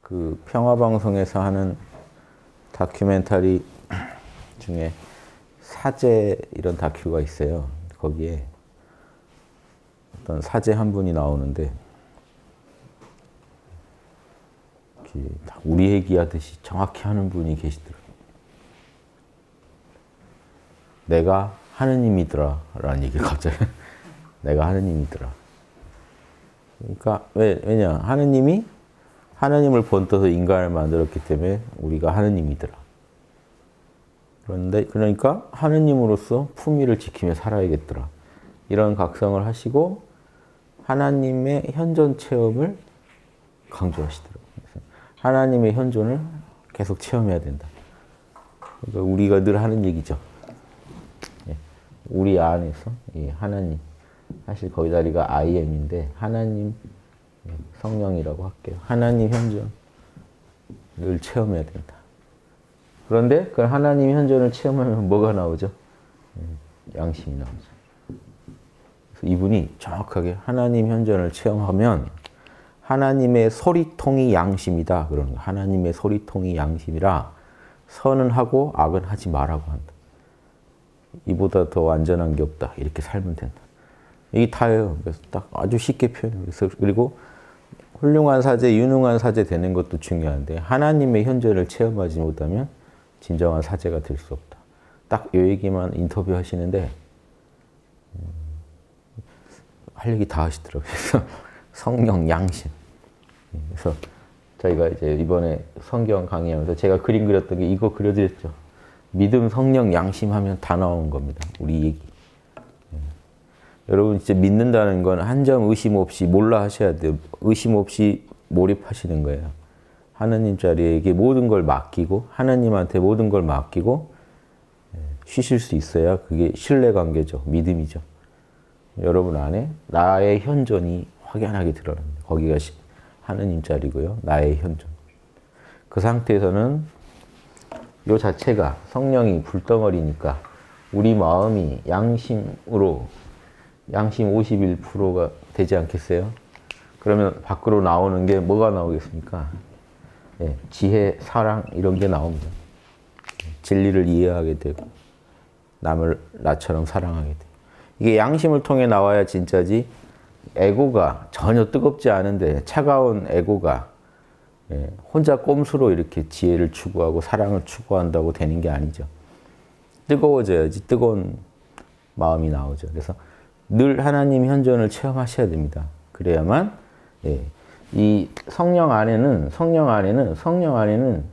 그 평화방송에서 하는 다큐멘터리 중에 사제 이런 다큐가 있어요. 거기에 어떤 사제 한 분이 나오는데 우리 얘기하듯이 정확히 하는 분이 계시더라고요. 내가 하느님이더라 라는 얘기를 갑자기 내가 하느님이더라. 그러니까 왜, 왜냐 하느님이 하느님을 본떠서 인간을 만들었기 때문에 우리가 하느님이더라. 그런데 그러니까 하느님으로서 품위를 지키며 살아야겠더라. 이런 각성을 하시고 하나님의 현존 체험을 강조하시더라고요. 하나님의 현존을 계속 체험해야 된다. 그러니까 우리가 늘 하는 얘기죠. 예. 우리 안에서 하나님, 사실 거기 다리가 I am인데 하나님 예, 성령이라고 할게요. 하나님 현존을 체험해야 된다. 그런데 그 하나님 현존을 체험하면 뭐가 나오죠? 예, 양심이 나오죠. 이분이 정확하게 하나님 현존을 체험하면 하나님의 소리통이 양심이다. 그러는 거예요. 하나님의 소리통이 양심이라 선은 하고 악은 하지 말라고 한다. 이보다 더 안전한 게 없다. 이렇게 살면 된다. 이게 다예요. 그래서 딱 아주 쉽게 표현해요. 그리고 훌륭한 사제, 유능한 사제 되는 것도 중요한데 하나님의 현존을 체험하지 못하면 진정한 사제가 될 수 없다. 딱 이 얘기만 인터뷰 하시는데 음, 할 얘기 다 하시더라고요. 그래서 성령, 양심. 그래서 저희가 이제 이번에 성경 강의하면서 제가 그림 그렸던 게 이거 그려드렸죠. 믿음, 성령, 양심 하면 다 나온 겁니다. 우리 얘기. 예. 여러분 진짜 믿는다는 건 한 점 의심 없이 몰라 하셔야 돼요. 의심 없이 몰입하시는 거예요. 하나님 자리에게 모든 걸 맡기고 하나님한테 모든 걸 맡기고 예, 쉬실 수 있어야 그게 신뢰 관계죠. 믿음이죠. 여러분 안에 나의 현존이 확연하게 드러납니다. 거기가 하느님 자리고요. 나의 현존. 그 상태에서는 요 자체가 성령이 불덩어리니까 우리 마음이 양심으로 양심 51%가 되지 않겠어요? 그러면 밖으로 나오는 게 뭐가 나오겠습니까? 예, 지혜, 사랑 이런 게 나옵니다. 진리를 이해하게 되고 남을 나처럼 사랑하게 되고 이게 양심을 통해 나와야 진짜지 에고가 전혀 뜨겁지 않은데 차가운 에고가 예, 혼자 꼼수로 이렇게 지혜를 추구하고 사랑을 추구한다고 되는 게 아니죠. 뜨거워져야지 뜨거운 마음이 나오죠. 그래서 늘 하나님 현존을 체험하셔야 됩니다. 그래야만 예, 이 성령 안에는 성령 안에는 성령 안에는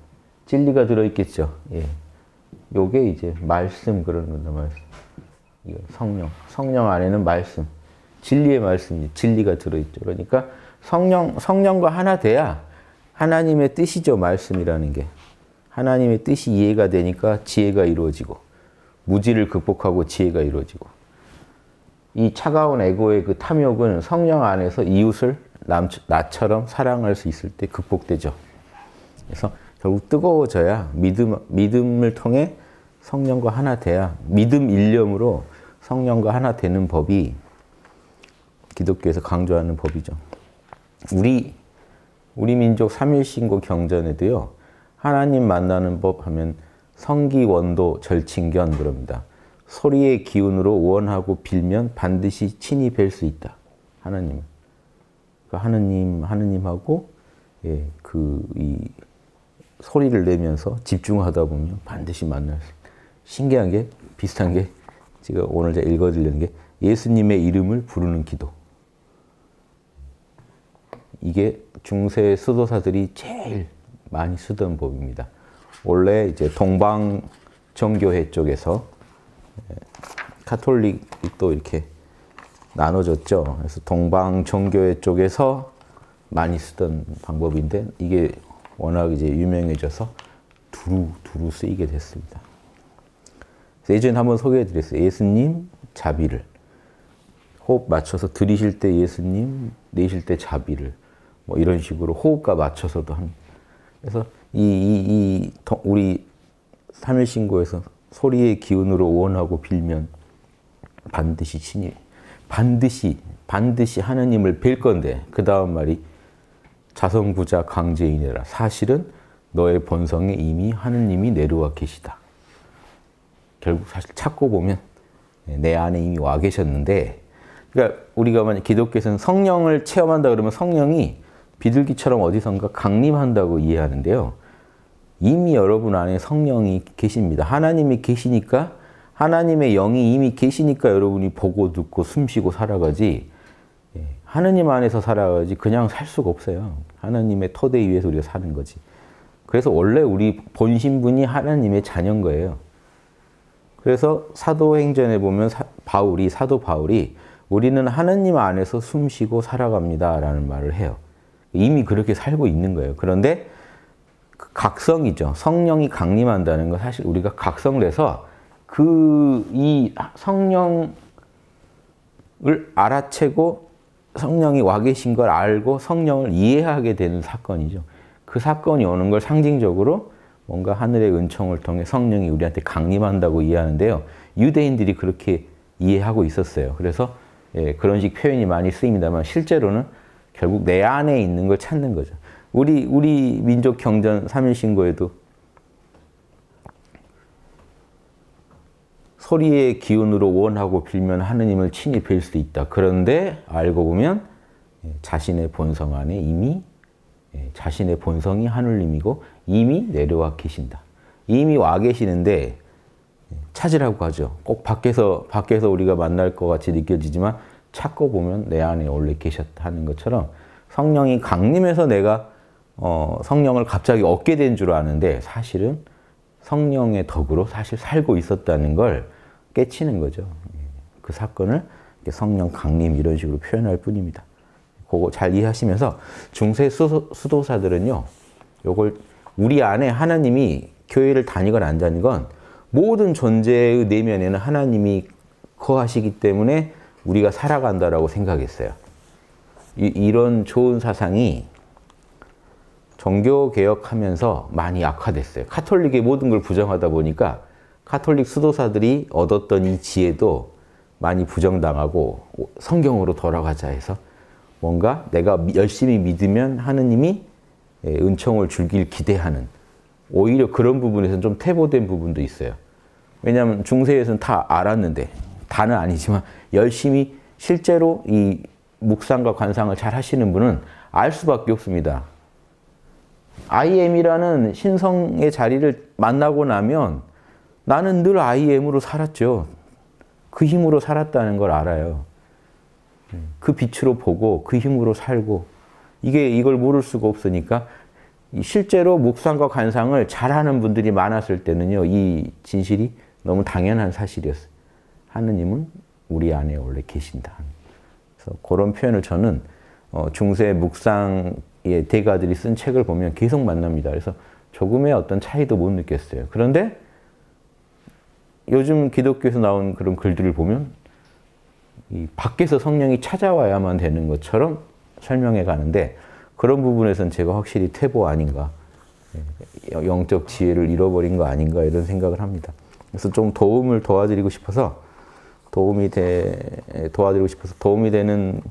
진리가 들어 있겠죠. 예. 요게 이제 말씀 그러는 겁니다. 말씀. 이거 성령. 성령 안에는 말씀. 진리의 말씀이 진리가 들어 있죠. 그러니까 성령, 성령과 하나 돼야 하나님의 뜻이죠. 말씀이라는 게. 하나님의 뜻이 이해가 되니까 지혜가 이루어지고 무지를 극복하고 지혜가 이루어지고 이 차가운 에고의 그 탐욕은 성령 안에서 이웃을 남, 나처럼 사랑할 수 있을 때 극복되죠. 그래서 결국 뜨거워져야 믿음, 믿음을 통해 성령과 하나 돼야 믿음 일념으로 성령과 하나 되는 법이 기독교에서 강조하는 법이죠. 우리 우리 민족 삼일신고 경전에도요. 하나님 만나는 법 하면 성기 원도 절친견 그럽니다. 소리의 기운으로 원하고 빌면 반드시 친히 뵐 수 있다. 하나님. 그 하느님 하느님하고 예, 그이 소리를 내면서 집중하다 보면 반드시 만날 수. 신기한 게 비슷한 게 제가 오늘 제가 읽어드리는 게 예수님의 이름을 부르는 기도. 이게 중세 수도사들이 제일 많이 쓰던 법입니다. 원래 이제 동방 정교회 쪽에서 예, 카톨릭도 이렇게 나눠졌죠. 그래서 동방 정교회 쪽에서 많이 쓰던 방법인데 이게 워낙 이제 유명해져서 두루 두루 쓰이게 됐습니다. 예전에 한번 소개해 드렸어요. 예수님 자비를 호흡 맞춰서 들이실 때 예수님, 내쉴 때 자비를 뭐 이런 식으로 호흡과 맞춰서도 한. 그래서 이, 이, 이 우리 삼일신고에서 소리의 기운으로 원하고 빌면 반드시 친히 반드시 반드시 하느님을 뵐 건데 그 다음 말이 자성구자 강제인이라 사실은 너의 본성에 이미 하느님이 내려와 계시다. 결국 사실 찾고 보면 내 안에 이미 와 계셨는데 그러니까 우리가 만약 기독교에서는 성령을 체험한다 그러면 성령이 비둘기처럼 어디선가 강림한다고 이해하는데요. 이미 여러분 안에 성령이 계십니다. 하나님이 계시니까 하나님의 영이 이미 계시니까 여러분이 보고 듣고 숨쉬고 살아가지 예, 하느님 안에서 살아가지 그냥 살 수가 없어요. 하나님의 토대 위에서 우리가 사는 거지. 그래서 원래 우리 본신분이 하나님의 자녀인 거예요. 그래서 사도행전에 보면 사, 바울이 사도 바울이 우리는 하느님 안에서 숨쉬고 살아갑니다라는 말을 해요. 이미 그렇게 살고 있는 거예요. 그런데 그 각성이죠. 성령이 강림한다는 건 사실 우리가 각성돼서 그 이 성령을 알아채고 성령이 와 계신 걸 알고 성령을 이해하게 되는 사건이죠. 그 사건이 오는 걸 상징적으로 뭔가 하늘의 은총을 통해 성령이 우리한테 강림한다고 이해하는데요. 유대인들이 그렇게 이해하고 있었어요. 그래서 예, 그런 식 표현이 많이 쓰입니다만 실제로는 결국 내 안에 있는 걸 찾는 거죠. 우리 우리 민족 경전 3일 신고에도 소리의 기운으로 원하고 빌면 하느님을 친히 뵐 수 있다. 그런데 알고 보면 예, 자신의 본성 안에 이미 예, 자신의 본성이 하느님이고 이미 내려와 계신다. 이미 와 계시는데 예, 찾으라고 하죠. 꼭 밖에서 밖에서 우리가 만날 것 같이 느껴지지만 찾고 보면 내 안에 원래 계셨다 하는 것처럼 성령이 강림해서 내가 어, 성령을 갑자기 얻게 된 줄 아는데 사실은 성령의 덕으로 사실 살고 있었다는 걸 깨치는 거죠. 예, 그 사건을 성령 강림 이런 식으로 표현할 뿐입니다. 그거 잘 이해하시면서 중세 수도, 사들은요 요걸 우리 안에 하나님이 교회를 다니건 안 다니건 모든 존재의 내면에는 하나님이 거하시기 때문에 우리가 살아간다라고 생각했어요. 이, 런 좋은 사상이 종교 개혁하면서 많이 악화됐어요. 카톨릭의 모든 걸 부정하다 보니까 카톨릭 수도사들이 얻었던 이 지혜도 많이 부정당하고 성경으로 돌아가자 해서 뭔가 내가 열심히 믿으면 하느님이 예, 은총을 줄길 기대하는 오히려 그런 부분에서는 좀 퇴보된 부분도 있어요. 왜냐하면 중세에서는 다 알았는데 다는 아니지만 열심히 실제로 이 묵상과 관상을 잘 하시는 분은 알 수밖에 없습니다. IM이라는 신성의 자리를 만나고 나면 나는 늘 IM으로 살았죠. 그 힘으로 살았다는 걸 알아요. 그 빛으로 보고 그 힘으로 살고 이게 이걸 모를 수가 없으니까 실제로 묵상과 관상을 잘하는 분들이 많았을 때는요 이 진실이 너무 당연한 사실이었어요. 하느님은 우리 안에 원래 계신다. 그래서 그런 표현을 저는 어, 중세 묵상 의 대가들이 쓴 책을 보면 계속 만납니다. 그래서 조금의 어떤 차이도 못 느꼈어요. 그런데 요즘 기독교에서 나온 그런 글들을 보면 이 밖에서 성령이 찾아와야만 되는 것처럼 설명해 가는데 그런 부분에서는 제가 확실히 퇴보 아닌가 예, 영적 지혜를 잃어버린 거 아닌가 이런 생각을 합니다. 그래서 좀 도움을 도와드리고 싶어서 도움이 돼 도와드리고 싶어서 도움이 되는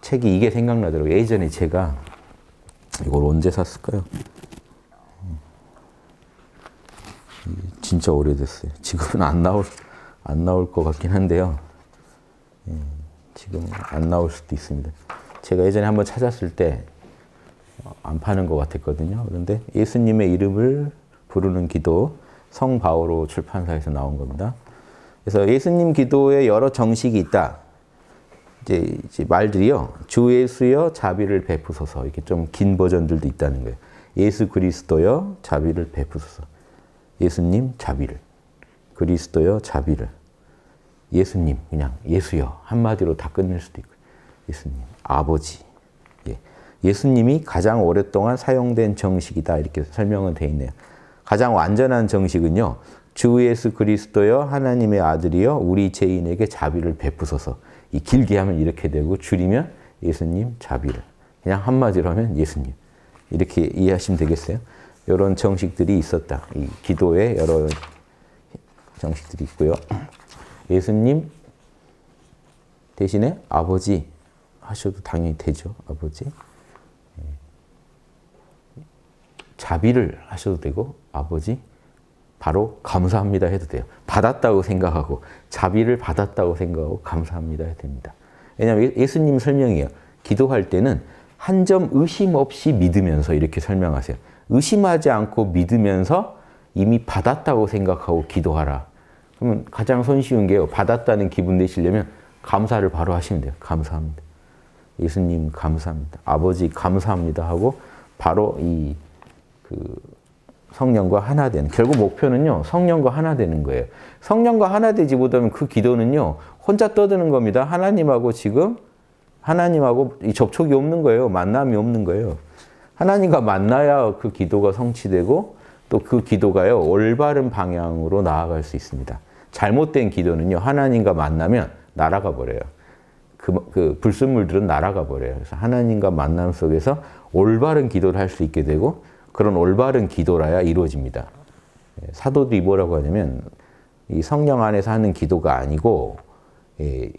책이 이게 생각나더라고요. 예전에 제가 이걸 언제 샀을까요? 진짜 오래됐어요. 지금은 안 나올 안 나올 것 같긴 한데요. 예, 지금 안 나올 수도 있습니다. 제가 예전에 한번 찾았을 때 안 파는 것 같았거든요. 그런데 예수님의 이름을 부르는 기도 성 바오로 출판사에서 나온 겁니다. 그래서 예수님 기도에 여러 정식이 있다. 이제, 이제 말들이요. 주 예수여 자비를 베푸소서. 이렇게 좀 긴 버전들도 있다는 거예요. 예수 그리스도여 자비를 베푸소서. 예수님 자비를. 그리스도여 자비를. 예수님, 그냥 예수여. 한마디로 다 끝낼 수도 있고. 예수님, 아버지. 예. 예수님이 가장 오랫동안 사용된 정식이다. 이렇게 설명은 돼 있네요. 가장 완전한 정식은요. 주 예수 그리스도여 하나님의 아들이여 우리 죄인에게 자비를 베푸소서. 이 길게 하면 이렇게 되고 줄이면 예수님 자비를. 그냥 한마디로 하면 예수님. 이렇게 이해하시면 되겠어요. 이런 정식들이 있었다. 이 기도에 여러 정식들이 있고요. 예수님 대신에 아버지 하셔도 당연히 되죠. 아버지. 예. 자비를 하셔도 되고 아버지 바로 감사합니다 해도 돼요. 받았다고 생각하고 자비를 받았다고 생각하고 감사합니다 해도 됩니다. 왜냐하면 예수님 설명이에요. 기도할 때는 한 점 의심 없이 믿으면서 이렇게 설명하세요. 의심하지 않고 믿으면서 이미 받았다고 생각하고 기도하라. 그러면 가장 손쉬운 게요. 받았다는 기분 내시려면 감사를 바로 하시면 돼요. 감사합니다. 예수님 감사합니다. 아버지 감사합니다 하고 바로 이 그 성령과 하나 되는 결국 목표는요. 성령과 하나 되는 거예요. 성령과 하나 되지 못하면 그 기도는요. 혼자 떠드는 겁니다. 하나님하고 지금 하나님하고 이 접촉이 없는 거예요. 만남이 없는 거예요. 하나님과 만나야 그 기도가 성취되고 또 그 기도가요. 올바른 방향으로 나아갈 수 있습니다. 잘못된 기도는요. 하나님과 만나면 날아가 버려요. 그, 그 불순물들은 날아가 버려요. 그래서 하나님과 만남 속에서 올바른 기도를 할 수 있게 되고 그런 올바른 기도라야 이루어집니다. 예, 사도들이 뭐라고 하냐면 이 성령 안에서 하는 기도가 아니고 예,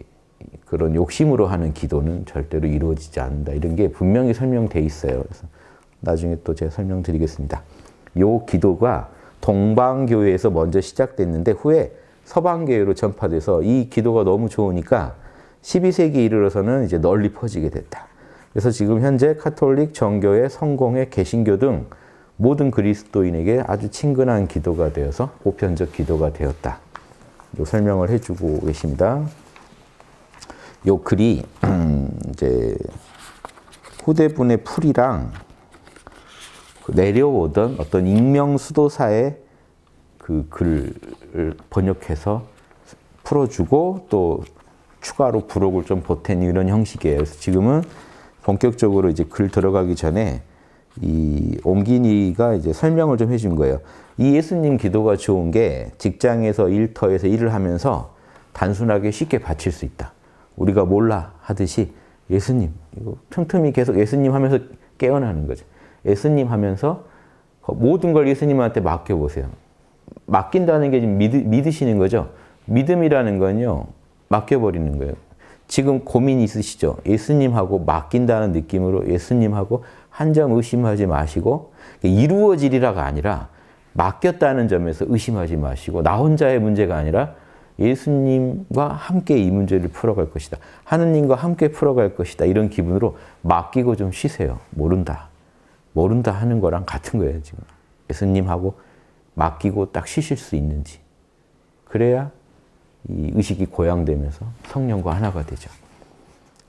그런 욕심으로 하는 기도는 절대로 이루어지지 않는다. 이런 게 분명히 설명돼 있어요. 그래서 나중에 또 제가 설명드리겠습니다. 요 기도가 동방교회에서 먼저 시작됐는데 후에 서방교회로 전파돼서 이 기도가 너무 좋으니까 12세기 이르러서는 이제 널리 퍼지게 됐다. 그래서 지금 현재 카톨릭, 정교회, 성공회, 개신교 등 모든 그리스도인에게 아주 친근한 기도가 되어서 보편적 기도가 되었다. 요 설명을 해주고 계십니다. 요 글이 이제 후대분의 풀이랑 그 내려오던 어떤 익명 수도사의 그 글을 번역해서 풀어주고 또 추가로 부록을 좀 보탠 이런 형식이에요. 그래서 지금은 본격적으로 이제 글 들어가기 전에 이 옴기니가 이제 설명을 좀 해준 거예요. 이 예수님 기도가 좋은 게 직장에서 일터에서 일을 하면서 단순하게 쉽게 바칠 수 있다. 우리가 몰라 하듯이 예수님 이거 틈틈이 계속 예수님 하면서 깨어나는 거죠. 예수님 하면서 모든 걸 예수님한테 맡겨 보세요. 맡긴다는 게 지금 믿 으, 시는 거죠. 믿음이라는 건요 맡겨버리는 거예요. 지금 고민 있으시죠? 예수님하고 맡긴다는 느낌으로 예수님하고 한 점 의심하지 마시고 이루어지리라가 아니라 맡겼다는 점에서 의심하지 마시고 나 혼자의 문제가 아니라 예수님과 함께 이 문제를 풀어갈 것이다. 하느님과 함께 풀어갈 것이다. 이런 기분으로 맡기고 좀 쉬세요. 모른다. 모른다 하는 거랑 같은 거예요, 지금. 예수님하고 맡기고 딱 쉬실 수 있는지. 그래야 이 의식이 고양되면서 성령과 하나가 되죠.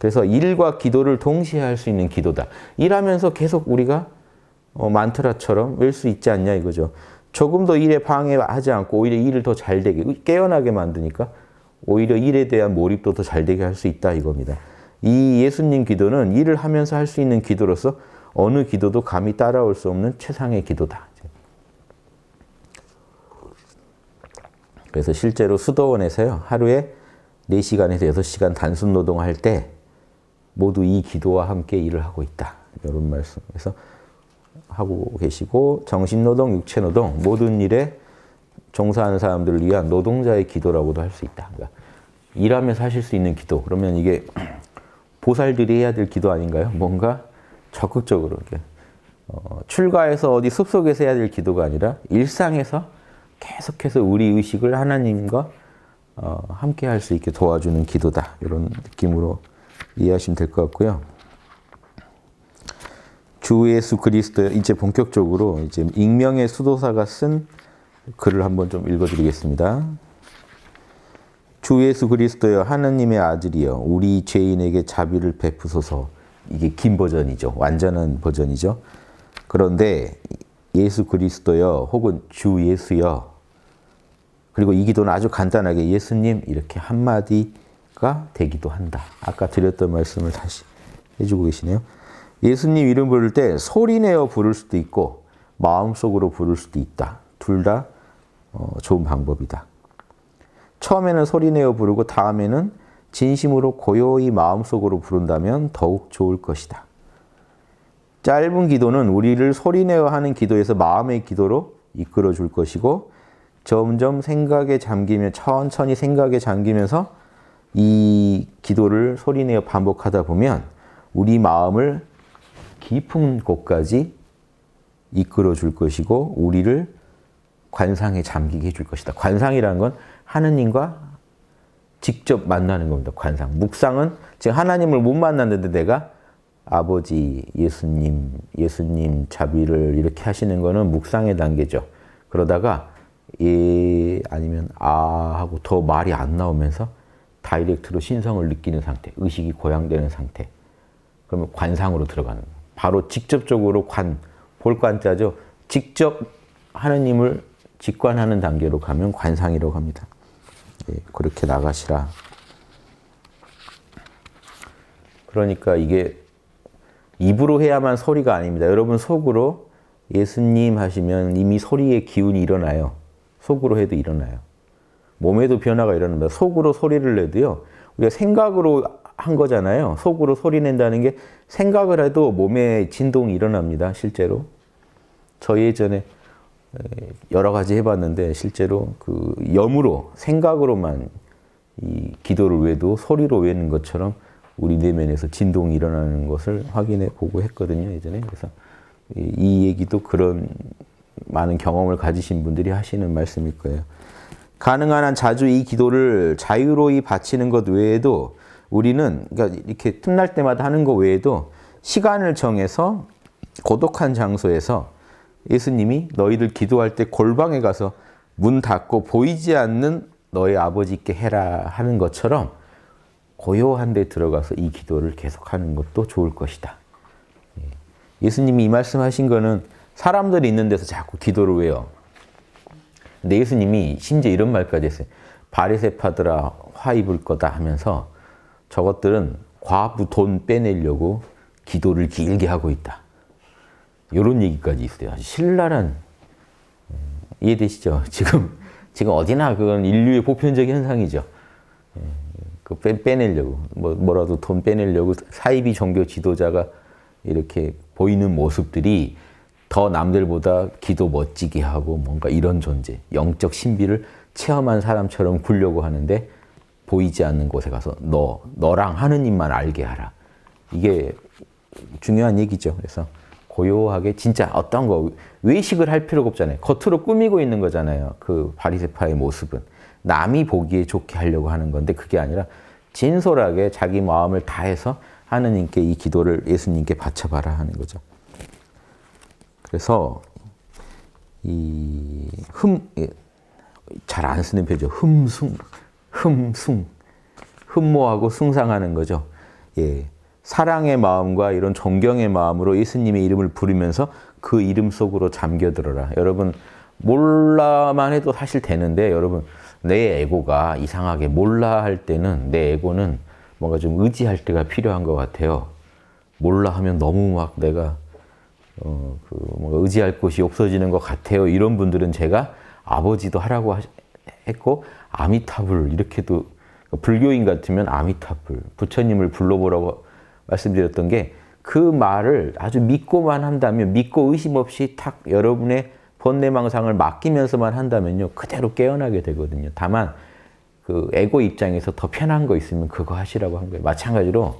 그래서 일과 기도를 동시에 할 수 있는 기도다. 일하면서 계속 우리가 어, 만트라처럼 외울 수 있지 않냐 이거죠. 조금 더 일에 방해하지 않고 오히려 일을 더 잘 되게 깨어나게 만드니까 오히려 일에 대한 몰입도 더 잘 되게 할 수 있다 이겁니다. 이 예수님 기도는 일을 하면서 할 수 있는 기도로서 어느 기도도 감히 따라올 수 없는 최상의 기도다. 그래서 실제로 수도원에서요. 하루에 4시간에서 6시간 단순 노동할 때 모두 이 기도와 함께 일을 하고 있다. 이런 말씀. 그래서 하고 계시고 정신노동, 육체노동 모든 일에 종사하는 사람들을 위한 노동자의 기도라고도 할 수 있다. 그러니까 일하면서 하실 수 있는 기도. 그러면 이게 보살들이 해야 될 기도 아닌가요? 뭔가 적극적으로 이렇게 어, 출가해서 어디 숲속에서 해야 될 기도가 아니라 일상에서 계속해서 우리 의식을 하나님과 어, 함께 할 수 있게 도와주는 기도다. 이런 느낌으로 이해하시면 될 것 같고요. 주 예수 그리스도 이제 본격적으로 이제 익명의 수도사가 쓴 글을 한번 좀 읽어드리겠습니다. 주 예수 그리스도여 하나님의 아들이여 우리 죄인에게 자비를 베푸소서 이게 긴 버전이죠. 완전한 버전이죠. 그런데 예수 그리스도여 혹은 주 예수여 그리고 이 기도는 아주 간단하게 예수님 이렇게 한마디 가 되기도 한다. 아까 드렸던 말씀을 다시 해주고 계시네요. 예수님 이름 부를 때 소리내어 부를 수도 있고 마음속으로 부를 수도 있다. 둘다 어, 좋은 방법이다. 처음에는 소리내어 부르고 다음에는 진심으로 고요히 마음속으로 부른다면 더욱 좋을 것이다. 짧은 기도는 우리를 소리내어 하는 기도에서 마음의 기도로 이끌어 줄 것이고 점점 생각에 잠기며 천천히 생각에 잠기면서 이 기도를 소리내어 반복하다 보면 우리 마음을 깊은 곳까지 이끌어 줄 것이고 우리를 관상에 잠기게 해줄 것이다. 관상이라는 건 하느님과 직접 만나는 겁니다. 관상. 묵상은 지금 하나님을 못 만났는데 내가 아버지, 예수님, 예수님 자비를 이렇게 하시는 거는 묵상의 단계죠. 그러다가 예 아니면 아 하고 더 말이 안 나오면서 다이렉트로 신성을 느끼는 상태, 의식이 고양되는 상태. 그러면 관상으로 들어가는 거예요. 바로 직접적으로 관, 볼관자죠. 직접 하느님을 직관하는 단계로 가면 관상이라고 합니다. 예, 그렇게 나가시라. 그러니까 이게 입으로 해야만 소리가 아닙니다. 여러분 속으로 예수님 하시면 이미 소리의 기운이 일어나요. 속으로 해도 일어나요. 몸에도 변화가 일어납니다. 속으로 소리를 내도요. 우리가 생각으로 한 거잖아요. 속으로 소리 낸다는 게 생각을 해도 몸에 진동이 일어납니다. 실제로. 저 예전에 여러 가지 해봤는데 실제로 그 염으로 생각으로만 이 기도를 외도 소리로 외는 것처럼 우리 내면에서 진동이 일어나는 것을 확인해 보고 했거든요 예전에 그래서 이 얘기도 그런 많은 경험을 가지신 분들이 하시는 말씀일 거예요. 가능한 한 자주 이 기도를 자유로이 바치는 것 외에도 우리는 그러니까 이렇게 틈날 때마다 하는 것 외에도 시간을 정해서 고독한 장소에서 예수님이 너희들 기도할 때 골방에 가서 문 닫고 보이지 않는 너의 아버지께 해라 하는 것처럼 고요한 데 들어가서 이 기도를 계속하는 것도 좋을 것이다. 예. 예수님이 이 말씀하신 거는 사람들이 있는 데서 자꾸 기도를 외요. 근데 예수님이 심지어 이런 말까지 했어요. 바리새파들아 화 입을 거다 하면서 저것들은 과부 돈 빼내려고 기도를 길게 하고 있다. 이런 얘기까지 있어요. 신랄한 음, 이해되시죠? 지금 지금 어디나 그건 인류의 보편적인 현상이죠. 예, 그 빼, 빼내려고 뭐 뭐라도 돈 빼내려고 사이비 종교 지도자가 이렇게 보이는 모습들이 더 남들보다 기도 멋지게 하고 뭔가 이런 존재, 영적 신비를 체험한 사람처럼 굴려고 하는데 보이지 않는 곳에 가서 너, 너랑 하느님만 알게 하라. 이게 중요한 얘기죠. 그래서 고요하게 진짜 어떤 거 외식을 할 필요가 없잖아요. 겉으로 꾸미고 있는 거잖아요. 그 바리새파의 모습은 남이 보기에 좋게 하려고 하는 건데 그게 아니라 진솔하게 자기 마음을 다해서 하느님께 이 기도를 예수님께 바쳐봐라 하는 거죠. 그래서 이 흠 잘 안 쓰는 표죠. 흠숭 흠숭 흠모하고 숭상하는 거죠. 예. 사랑의 마음과 이런 존경의 마음으로 예수님의 이름을 부르면서 그 이름 속으로 잠겨들어라. 여러분 몰라만 해도 사실 되는데 여러분 내 에고가 이상하게 몰라 할 때는 내 에고는 뭔가 좀 의지할 때가 필요한 것 같아요. 몰라 하면 너무 막 내가 어, 그 뭔가 의지할 곳이 없어지는 것 같아요. 이런 분들은 제가 아버지도 하라고 했고 아미타불 이렇게도 불교인 같으면 아미타불 부처님을 불러보라고 말씀드렸던 게 그 말을 아주 믿고만 한다면 믿고 의심 없이 탁 여러분의 번뇌망상을 맡기면서만 한다면요 그대로 깨어나게 되거든요. 다만 그 에고 입장에서 더 편한 거 있으면 그거 하시라고 한 거예요. 마찬가지로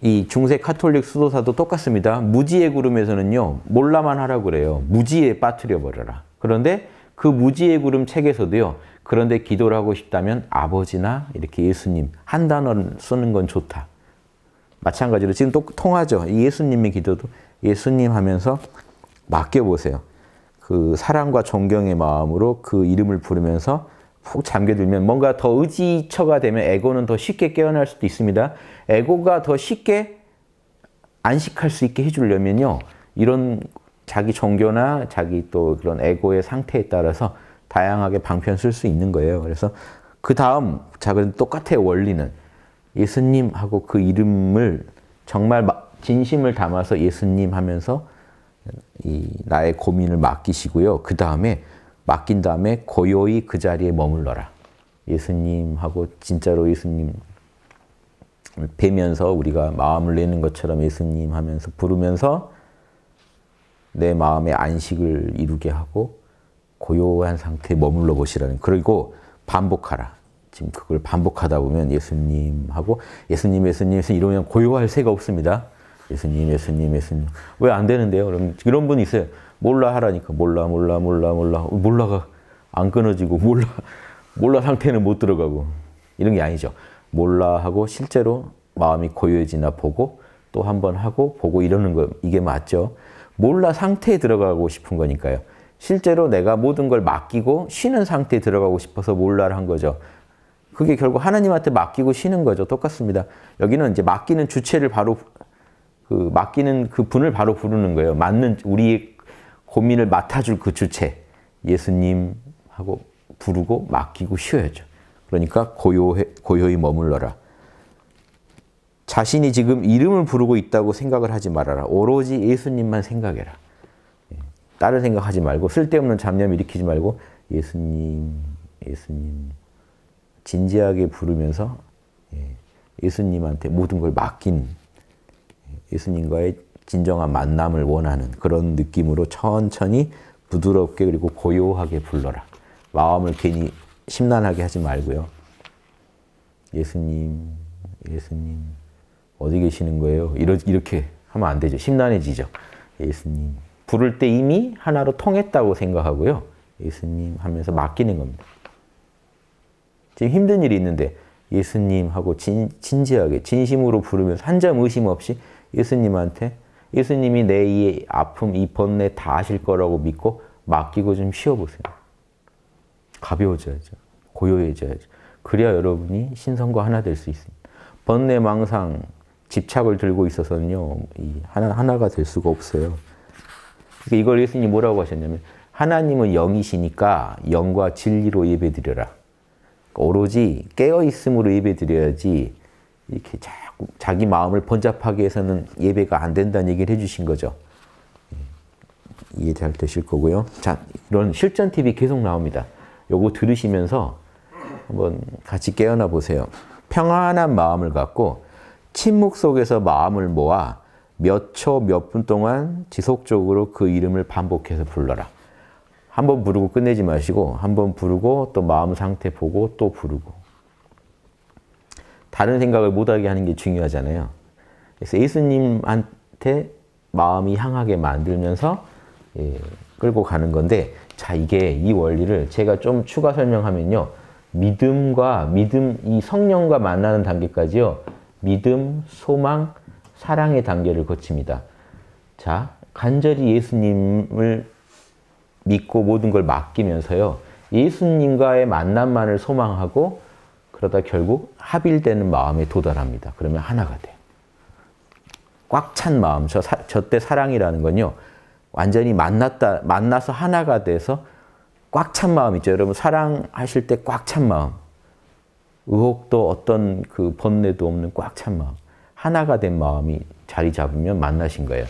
이 중세 카톨릭 수도사도 똑같습니다. 무지의 구름에서는요 몰라만 하라고 그래요. 무지에 빠뜨려 버려라. 그런데 그 무지의 구름 책에서도요. 그런데 기도를 하고 싶다면 아버지나 이렇게 예수님 한 단어를 쓰는 건 좋다. 마찬가지로 지금 또 통하죠. 예수님의 기도도 예수님 하면서 맡겨보세요. 그 사랑과 존경의 마음으로 그 이름을 부르면서 푹 잠겨들면 뭔가 더 의지처가 되면 에고는 더 쉽게 깨어날 수도 있습니다. 에고가 더 쉽게 안식할 수 있게 해주려면요. 이런 자기 종교나 자기 또 그런 에고의 상태에 따라서 다양하게 방편 쓸 수 있는 거예요. 그래서 그 다음, 자, 그럼 똑같아요, 원리는. 예수님하고 그 이름을 정말 진심을 담아서 예수님 하면서 이 나의 고민을 맡기시고요. 그 다음에 맡긴 다음에 고요히 그 자리에 머물러라. 예수님하고 진짜로 예수님 뵈면서 우리가 마음을 내는 것처럼 예수님 하면서 부르면서 내 마음의 안식을 이루게 하고 고요한 상태에 머물러 보시라는 그리고 반복하라. 지금 그걸 반복하다 보면 예수님 하고 예수님, 예수님, 예수님 이러면 고요할 새가 없습니다. 예수님, 예수님, 예수님. 왜 안 되는데요? 그럼 이런 분이 있어요. 몰라 하라니까 몰라, 몰라, 몰라, 몰라. 몰라가 안 끊어지고 몰라, 몰라 상태는 못 들어가고 이런 게 아니죠. 몰라 하고 실제로 마음이 고요해지나 보고 또 한 번 하고 보고 이러는 거 이게 맞죠. 몰라 상태에 들어가고 싶은 거니까요. 실제로 내가 모든 걸 맡기고 쉬는 상태에 들어가고 싶어서 몰라를 한 거죠. 그게 결국 하나님한테 맡기고 쉬는 거죠. 똑같습니다. 여기는 이제 맡기는 주체를 바로 그 맡기는 그 분을 바로 부르는 거예요. 맞는 우리의 고민을 맡아줄 그 주체 예수님 하고 부르고 맡기고 쉬어야죠. 그러니까 고요해, 고요히 머물러라. 자신이 지금 이름을 부르고 있다고 생각을 하지 말아라. 오로지 예수님만 생각해라. 예. 다른 생각하지 말고 쓸데없는 잡념 일으키지 말고 예수님, 예수님 진지하게 부르면서 예. 예수님한테 모든 걸 맡긴 예. 예수님과의 진정한 만남을 원하는 그런 느낌으로 천천히 부드럽게 그리고 고요하게 불러라. 마음을 괜히 심란하게 하지 말고요. 예수님, 예수님. 어디 계시는 거예요? 이렇게 하면 안 되죠. 심란해지죠. 예수님. 부를 때 이미 하나로 통했다고 생각하고요. 예수님 하면서 맡기는 겁니다. 지금 힘든 일이 있는데 예수님 하고 진, 진지하게 진심으로 부르면서 한 점 의심 없이 예수님한테 예수님이 내 이 아픔, 이 번뇌 다 아실 거라고 믿고 맡기고 좀 쉬어보세요. 가벼워져야죠. 고요해져야죠. 그래야 여러분이 신성과 하나 될 수 있습니다. 번뇌, 망상, 집착을 들고 있어서는요, 하나, 하나가 될 수가 없어요. 그러니까 이걸 예수님이 뭐라고 하셨냐면, 하나님은 영이시니까 영과 진리로 예배드려라. 오로지 깨어있음으로 예배드려야지, 이렇게 자꾸 자기 마음을 번잡하게 해서는 예배가 안 된다는 얘기를 해주신 거죠. 예, 이해 잘 되실 거고요. 자, 이런 실전 팁이 계속 나옵니다. 요거 들으시면서 한번 같이 깨어나 보세요. 평안한 마음을 갖고 침묵 속에서 마음을 모아 몇 초, 몇 분 동안 지속적으로 그 이름을 반복해서 불러라. 한번 부르고 끝내지 마시고 한번 부르고 또 마음 상태 보고 또 부르고 다른 생각을 못하게 하는 게 중요하잖아요. 그래서 예수님한테 마음이 향하게 만들면서 예, 끌고 가는 건데 자 이게 이 원리를 제가 좀 추가 설명하면요. 믿음과 믿음 이 성령과 만나는 단계까지요. 믿음, 소망, 사랑의 단계를 거칩니다. 자, 간절히 예수님을 믿고 모든 걸 맡기면서요. 예수님과의 만남만을 소망하고 그러다 결국 합일되는 마음에 도달합니다. 그러면 하나가 돼요. 꽉 찬 마음, 저, 저 사랑이라는 건요. 완전히 만났다, 만나서 하나가 돼서 꽉 찬 마음 있죠. 여러분 사랑하실 때 꽉 찬 마음. 의혹도 어떤 그 번뇌도 없는 꽉 찬 마음. 하나가 된 마음이 자리 잡으면 만나신 거예요.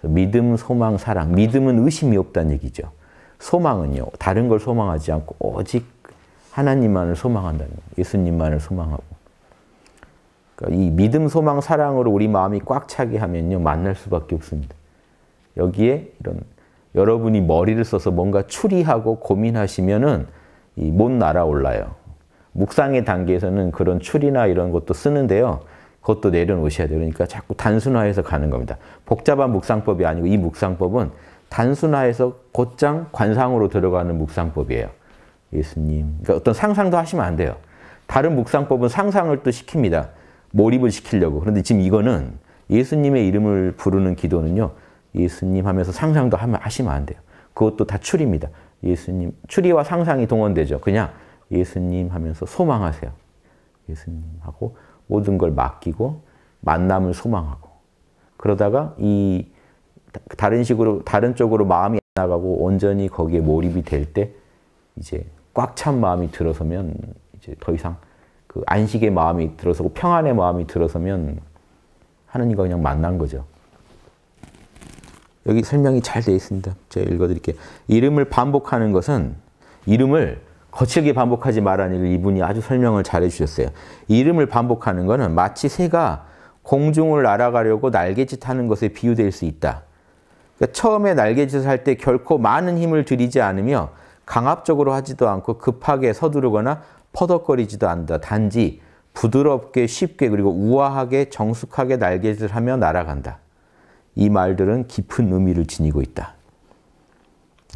믿음, 소망, 사랑. 믿음은 의심이 없다는 얘기죠. 소망은요. 다른 걸 소망하지 않고 오직 하나님만을 소망한다는 거예요. 예수님만을 소망하고. 그러니까 이 믿음, 소망, 사랑으로 우리 마음이 꽉 차게 하면요. 만날 수밖에 없습니다. 여기에 이런 여러분이 머리를 써서 뭔가 추리하고 고민하시면은 못 날아올라요. 묵상의 단계에서는 그런 추리나 이런 것도 쓰는데요. 그것도 내려놓으셔야 돼요. 그러니까 자꾸 단순화해서 가는 겁니다. 복잡한 묵상법이 아니고 이 묵상법은 단순화해서 곧장 관상으로 들어가는 묵상법이에요. 예수님. 그러니까 어떤 상상도 하시면 안 돼요. 다른 묵상법은 상상을 또 시킵니다. 몰입을 시키려고. 그런데 지금 이거는 예수님의 이름을 부르는 기도는요. 예수님 하면서 상상도 하시면 안 돼요. 그것도 다 추리입니다. 예수님. 추리와 상상이 동원되죠. 그냥 예수님 하면서 소망하세요. 예수님하고 모든 걸 맡기고 만남을 소망하고 그러다가 이 다른 식으로 다른 쪽으로 마음이 나가고 온전히 거기에 몰입이 될 때 이제 꽉 찬 마음이 들어서면 이제 더 이상 그 안식의 마음이 들어서고 평안의 마음이 들어서면 하느님과 그냥 만난 거죠. 여기 설명이 잘 되어 있습니다. 제가 읽어드릴게요. 이름을 반복하는 것은 이름을 거칠게 반복하지 말라는 이분이 아주 설명을 잘 해주셨어요. 이름을 반복하는 것은 마치 새가 공중을 날아가려고 날개짓 하는 것에 비유될 수 있다. 그러니까 처음에 날개짓을 할 때 결코 많은 힘을 들이지 않으며 강압적으로 하지도 않고 급하게 서두르거나 퍼덕거리지도 않는다. 단지 부드럽게 쉽게 그리고 우아하게 정숙하게 날개짓을 하며 날아간다. 이 말들은 깊은 의미를 지니고 있다.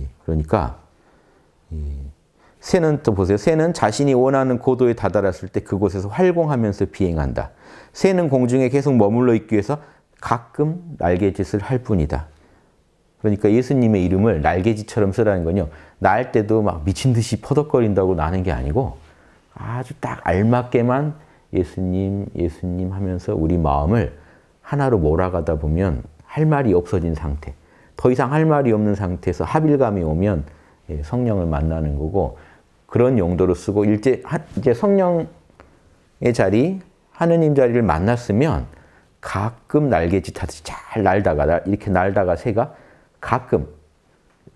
예, 그러니까 새는 또 보세요. 새는 자신이 원하는 고도에 다다랐을 때 그곳에서 활공하면서 비행한다. 새는 공중에 계속 머물러 있기 위해서 가끔 날개짓을 할 뿐이다. 그러니까 예수님의 이름을 날개짓처럼 쓰라는 건요. 날 때도 막 미친 듯이 퍼덕거린다고 나는 게 아니고 아주 딱 알맞게만 예수님, 예수님 하면서 우리 마음을 하나로 몰아가다 보면 할 말이 없어진 상태. 더 이상 할 말이 없는 상태에서 합일감이 오면 예, 성령을 만나는 거고 그런 용도로 쓰고 일제 이제 성령의 자리, 하느님 자리를 만났으면 가끔 날개짓 하듯이 잘 날다가 이렇게 날다가 새가 가끔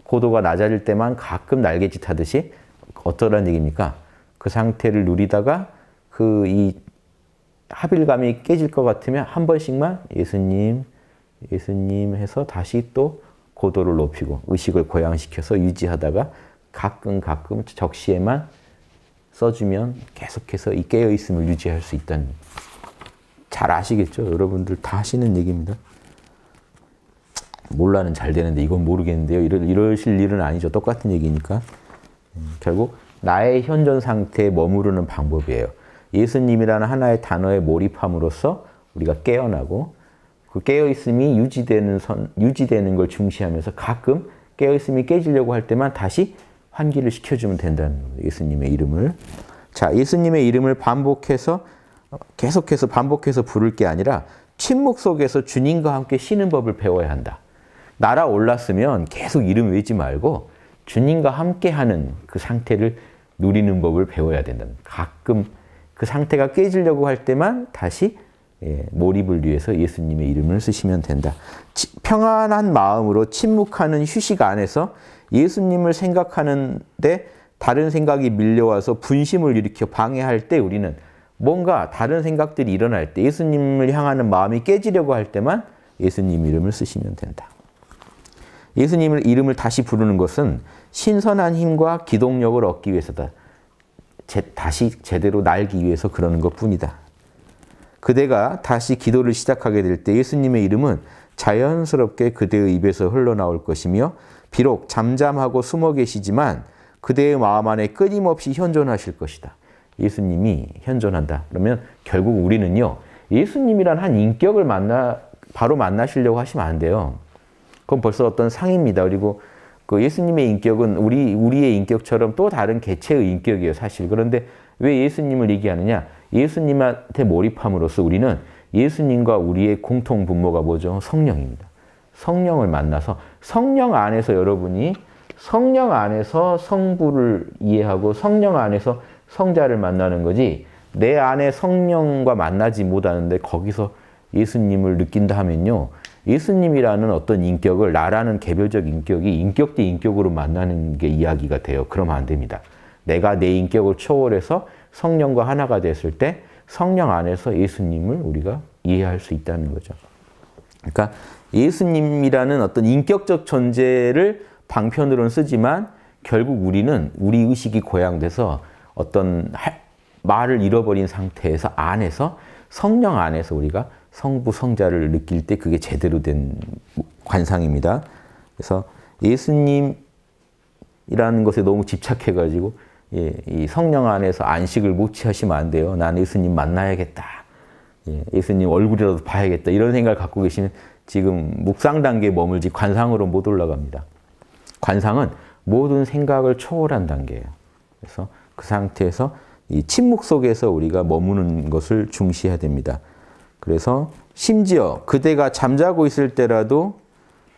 고도가 낮아질 때만 가끔 날개짓 하듯이 어떠란 얘기입니까? 그 상태를 누리다가 그이 합일감이 깨질 것 같으면 한 번씩만 예수님, 예수님 해서 다시 또 고도를 높이고 의식을 고양시켜서 유지하다가 가끔 가끔 적시에만 써주면 계속해서 이 깨어있음을 유지할 수 있다는 잘 아시겠죠? 여러분들 다 하시는 얘기입니다. 몰라는 잘 되는데 이건 모르겠는데요. 이러, 이러실 일은 아니죠. 똑같은 얘기니까. 음, 결국 나의 현존 상태에 머무르는 방법이에요. 예수님이라는 하나의 단어에 몰입함으로써 우리가 깨어나고 그 깨어있음이 유지되는 선, 유지되는 걸 중시하면서 가끔 깨어있음이 깨지려고 할 때만 다시 환기를 시켜주면 된다는 거예요. 예수님의 이름을. 자, 예수님의 이름을 반복해서 계속해서 반복해서 부를 게 아니라 침묵 속에서 주님과 함께 쉬는 법을 배워야 한다. 날아 올랐으면 계속 이름 외지 말고 주님과 함께 하는 그 상태를 누리는 법을 배워야 된다. 가끔 그 상태가 깨지려고 할 때만 다시 예, 몰입을 위해서 예수님의 이름을 쓰시면 된다. 평안한 마음으로 침묵하는 휴식 안에서 예수님을 생각하는데 다른 생각이 밀려와서 분심을 일으켜 방해할 때 우리는 뭔가 다른 생각들이 일어날 때 예수님을 향하는 마음이 깨지려고 할 때만 예수님 이름을 쓰시면 된다. 예수님을 이름을 다시 부르는 것은 신선한 힘과 기동력을 얻기 위해서다. 제, 다시 제대로 날기 위해서 그러는 것 뿐이다. 그대가 다시 기도를 시작하게 될 때 예수님의 이름은 자연스럽게 그대의 입에서 흘러나올 것이며 비록 잠잠하고 숨어 계시지만 그대의 마음 안에 끊임없이 현존하실 것이다. 예수님이 현존한다. 그러면 결국 우리는요. 예수님이란 한 인격을 만나 바로 만나시려고 하시면 안 돼요. 그건 벌써 어떤 상입니다. 그리고 그 예수님의 인격은 우리 우리의 인격처럼 또 다른 개체의 인격이에요, 사실. 그런데 왜 예수님을 얘기하느냐? 예수님한테 몰입함으로써 우리는 예수님과 우리의 공통 분모가 뭐죠? 성령입니다. 성령을 만나서 성령 안에서 여러분이 성령 안에서 성부를 이해하고 성령 안에서 성자를 만나는 거지 내 안에 성령과 만나지 못하는데 거기서 예수님을 느낀다 하면요. 예수님이라는 어떤 인격을 나라는 개별적 인격이 인격 대 인격으로 만나는 게 이야기가 돼요. 그러면 안 됩니다. 내가 내 인격을 초월해서 성령과 하나가 됐을 때 성령 안에서 예수님을 우리가 이해할 수 있다는 거죠. 그러니까 예수님이라는 어떤 인격적 존재를 방편으로는 쓰지만 결국 우리는 우리 의식이 고양돼서 어떤 말을 잃어버린 상태에서 안에서 성령 안에서 우리가 성부 성자를 느낄 때 그게 제대로 된 관상입니다. 그래서 예수님이라는 것에 너무 집착해가지고 예, 이 성령 안에서 안식을 못 취하시면 안 돼요. 난 예수님 만나야겠다. 예, 수님 얼굴이라도 봐야겠다. 이런 생각을 갖고 계시면 지금 묵상 단계에 머물지 관상으로 못 올라갑니다. 관상은 모든 생각을 초월한 단계예요. 그래서 그 상태에서 이 침묵 속에서 우리가 머무는 것을 중시해야 됩니다. 그래서 심지어 그대가 잠자고 있을 때라도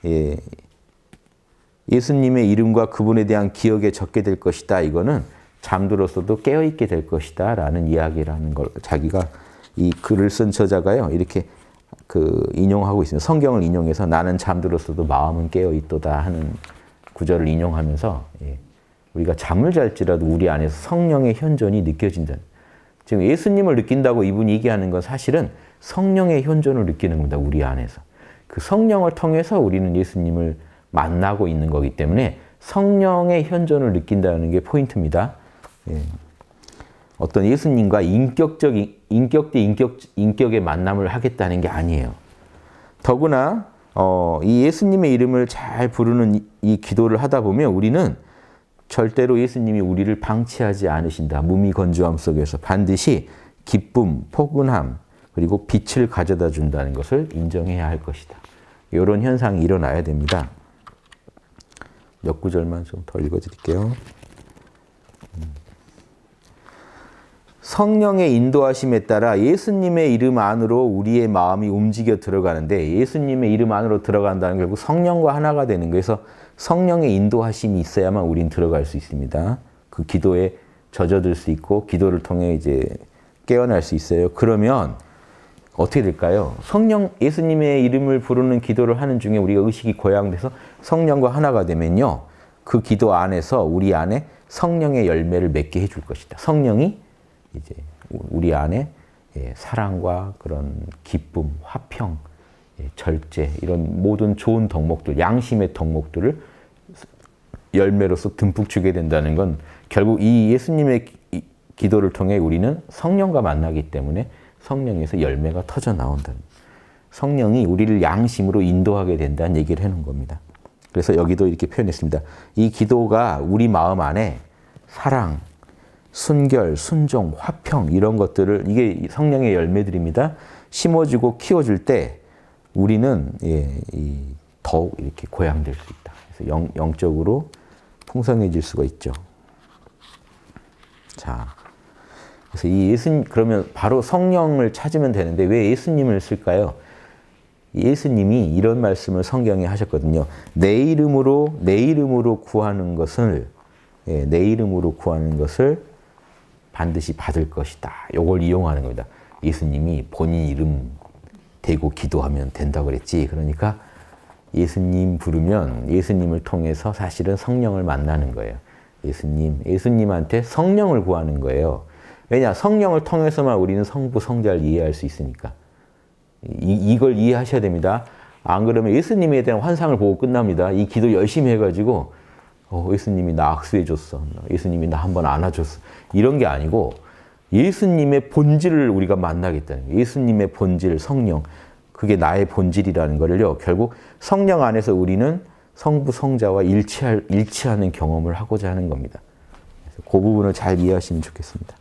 예, 예수님의 이름과 그분에 대한 기억에 적게 될 것이다. 이거는 잠들었어도 깨어있게 될 것이다. 라는 이야기라는 걸 자기가 이 글을 쓴 저자가요. 이렇게 그 인용하고 있습니다. 성경을 인용해서 나는 잠들었어도 마음은 깨어있도다 하는 구절을 인용하면서 예, 우리가 잠을 잘지라도 우리 안에서 성령의 현존이 느껴진다. 지금 예수님을 느낀다고 이분이 얘기하는 건 사실은 성령의 현존을 느끼는 겁니다. 우리 안에서. 그 성령을 통해서 우리는 예수님을 만나고 있는 거기 때문에 성령의 현존을 느낀다는 게 포인트입니다. 예. 어떤 예수님과 인격적 인격 대 인격 인격의 만남을 하겠다는 게 아니에요. 더구나 어, 이 예수님의 이름을 잘 부르는 이, 이 기도를 하다 보면 우리는 절대로 예수님이 우리를 방치하지 않으신다. 무미 건조함 속에서 반드시 기쁨, 포근함, 그리고 빛을 가져다 준다는 것을 인정해야 할 것이다. 이런 현상이 일어나야 됩니다. 몇 구절만 좀 더 읽어드릴게요. 성령의 인도하심에 따라 예수님의 이름 안으로 우리의 마음이 움직여 들어가는데 예수님의 이름 안으로 들어간다는 결국 성령과 하나가 되는 거예요. 그래서 성령의 인도하심이 있어야만 우린 들어갈 수 있습니다. 그 기도에 젖어들 수 있고 기도를 통해 이제 깨어날 수 있어요. 그러면 어떻게 될까요? 성령 예수님의 이름을 부르는 기도를 하는 중에 우리가 의식이 고양돼서 성령과 하나가 되면요. 그 기도 안에서 우리 안에 성령의 열매를 맺게 해줄 것이다. 성령이 이제 우리 안에 예, 사랑과 그런 기쁨, 화평, 예, 절제 이런 모든 좋은 덕목들, 양심의 덕목들을 열매로서 듬뿍 주게 된다는 건 결국 이 예수님의 기도를 통해 우리는 성령과 만나기 때문에 성령에서 열매가 터져 나온다는 성령이 우리를 양심으로 인도하게 된다는 얘기를 해놓은 겁니다. 그래서 여기도 이렇게 표현했습니다. 이 기도가 우리 마음 안에 사랑, 순결, 순종, 화평 이런 것들을 이게 성령의 열매들입니다. 심어주고 키워줄 때 우리는 예, 더욱 이렇게 고양될 수 있다. 그래서 영, 영적으로 풍성해질 수가 있죠. 자, 그래서 이 예수 그러면 바로 성령을 찾으면 되는데 왜 예수님을 쓸까요? 예수님이 이런 말씀을 성경에 하셨거든요. 내 이름으로 내 이름으로 구하는 것을 예, 내 이름으로 구하는 것을 반드시 받을 것이다. 이걸 이용하는 겁니다. 예수님이 본인 이름 대고 기도하면 된다 그랬지. 그러니까 예수님 부르면 예수님을 통해서 사실은 성령을 만나는 거예요. 예수님, 예수님한테 성령을 구하는 거예요. 왜냐? 성령을 통해서만 우리는 성부, 성자를 이해할 수 있으니까. 이, 이걸 이해하셔야 됩니다. 안 그러면 예수님에 대한 환상을 보고 끝납니다. 이 기도 열심히 해가지고 어, 예수님이 나 악수해줬어. 예수님이 나 한번 안아줬어. 이런 게 아니고 예수님의 본질을 우리가 만나겠다는 거예요. 예수님의 본질, 성령. 그게 나의 본질이라는 거를요. 결국 성령 안에서 우리는 성부, 성자와 일치할, 일치하는 경험을 하고자 하는 겁니다. 그 부분을 잘 이해하시면 좋겠습니다.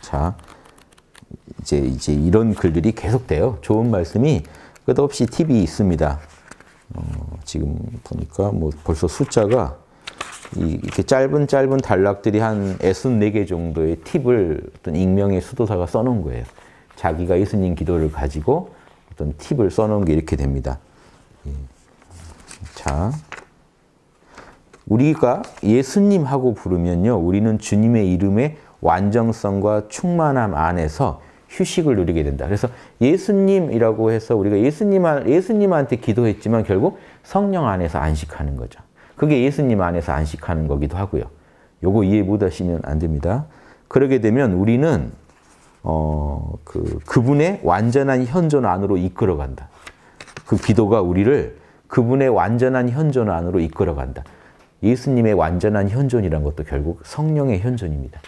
자, 이제, 이제 이런 글들이 계속돼요. 좋은 말씀이 끝없이 팁이 있습니다. 어, 지금 보니까 뭐 벌써 숫자가 이, 렇게 짧은 짧은 단락들이 한 64개 정도의 팁을 어떤 익명의 수도사가 써놓은 거예요. 자기가 예수님 기도를 가지고 어떤 팁을 써놓은 게 이렇게 됩니다. 예. 자, 우리가 예수님하고 부르면요, 우리는 주님의 이름의 완전성과 충만함 안에서 휴식을 누리게 된다. 그래서 예수님이라고 해서 우리가 예수님, 예수님한테 기도했지만 결국 성령 안에서 안식하는 거죠. 그게 예수님 안에서 안식하는 거기도 하고요. 요거 이해 못 하시면 안 됩니다. 그러게 되면 우리는 어, 그, 그분의 완전한 현존 안으로 이끌어 간다. 그 기도가 우리를 그분의 완전한 현존 안으로 이끌어 간다. 예수님의 완전한 현존이란 것도 결국 성령의 현존입니다.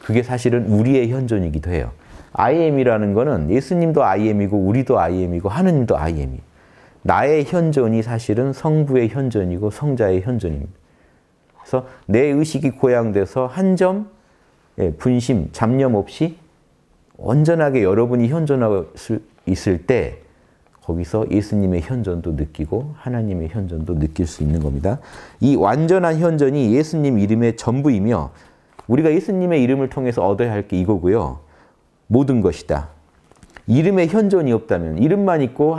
그게 사실은 우리의 현존이기도 해요. I am이라는 거는 예수님도 I am이고 우리도 I am이고 하느님도 I am이. 나의 현존이 사실은 성부의 현존이고 성자의 현존입니다. 그래서 내 의식이 고양돼서 한점 예, 분심, 잡념 없이 온전하게 여러분이 현존하고 있을 때 거기서 예수님의 현존도 느끼고 하나님의 현존도 느낄 수 있는 겁니다. 이 완전한 현존이 예수님 이름의 전부이며 우리가 예수님의 이름을 통해서 얻어야 할 게 이거고요. 모든 것이다. 이름의 현존이 없다면, 이름만 있고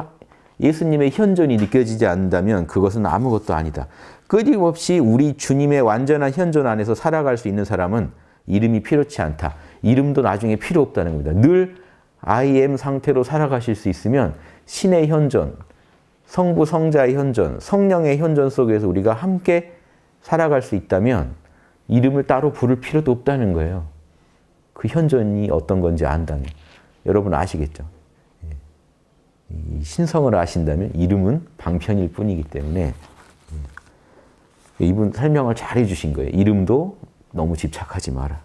예수님의 현존이 느껴지지 않는다면 그것은 아무것도 아니다. 끊임없이 우리 주님의 완전한 현존 안에서 살아갈 수 있는 사람은 이름이 필요치 않다. 이름도 나중에 필요 없다는 겁니다. 늘 I am 상태로 살아가실 수 있으면 신의 현존, 성부 성자의 현존, 성령의 현존 속에서 우리가 함께 살아갈 수 있다면 이름을 따로 부를 필요도 없다는 거예요. 그 현존이 어떤 건지 안다면. 여러분 아시겠죠? 예. 신성을 아신다면 이름은 방편일 뿐이기 때문에 예. 이분 설명을 잘 해주신 거예요. 이름도 너무 집착하지 마라.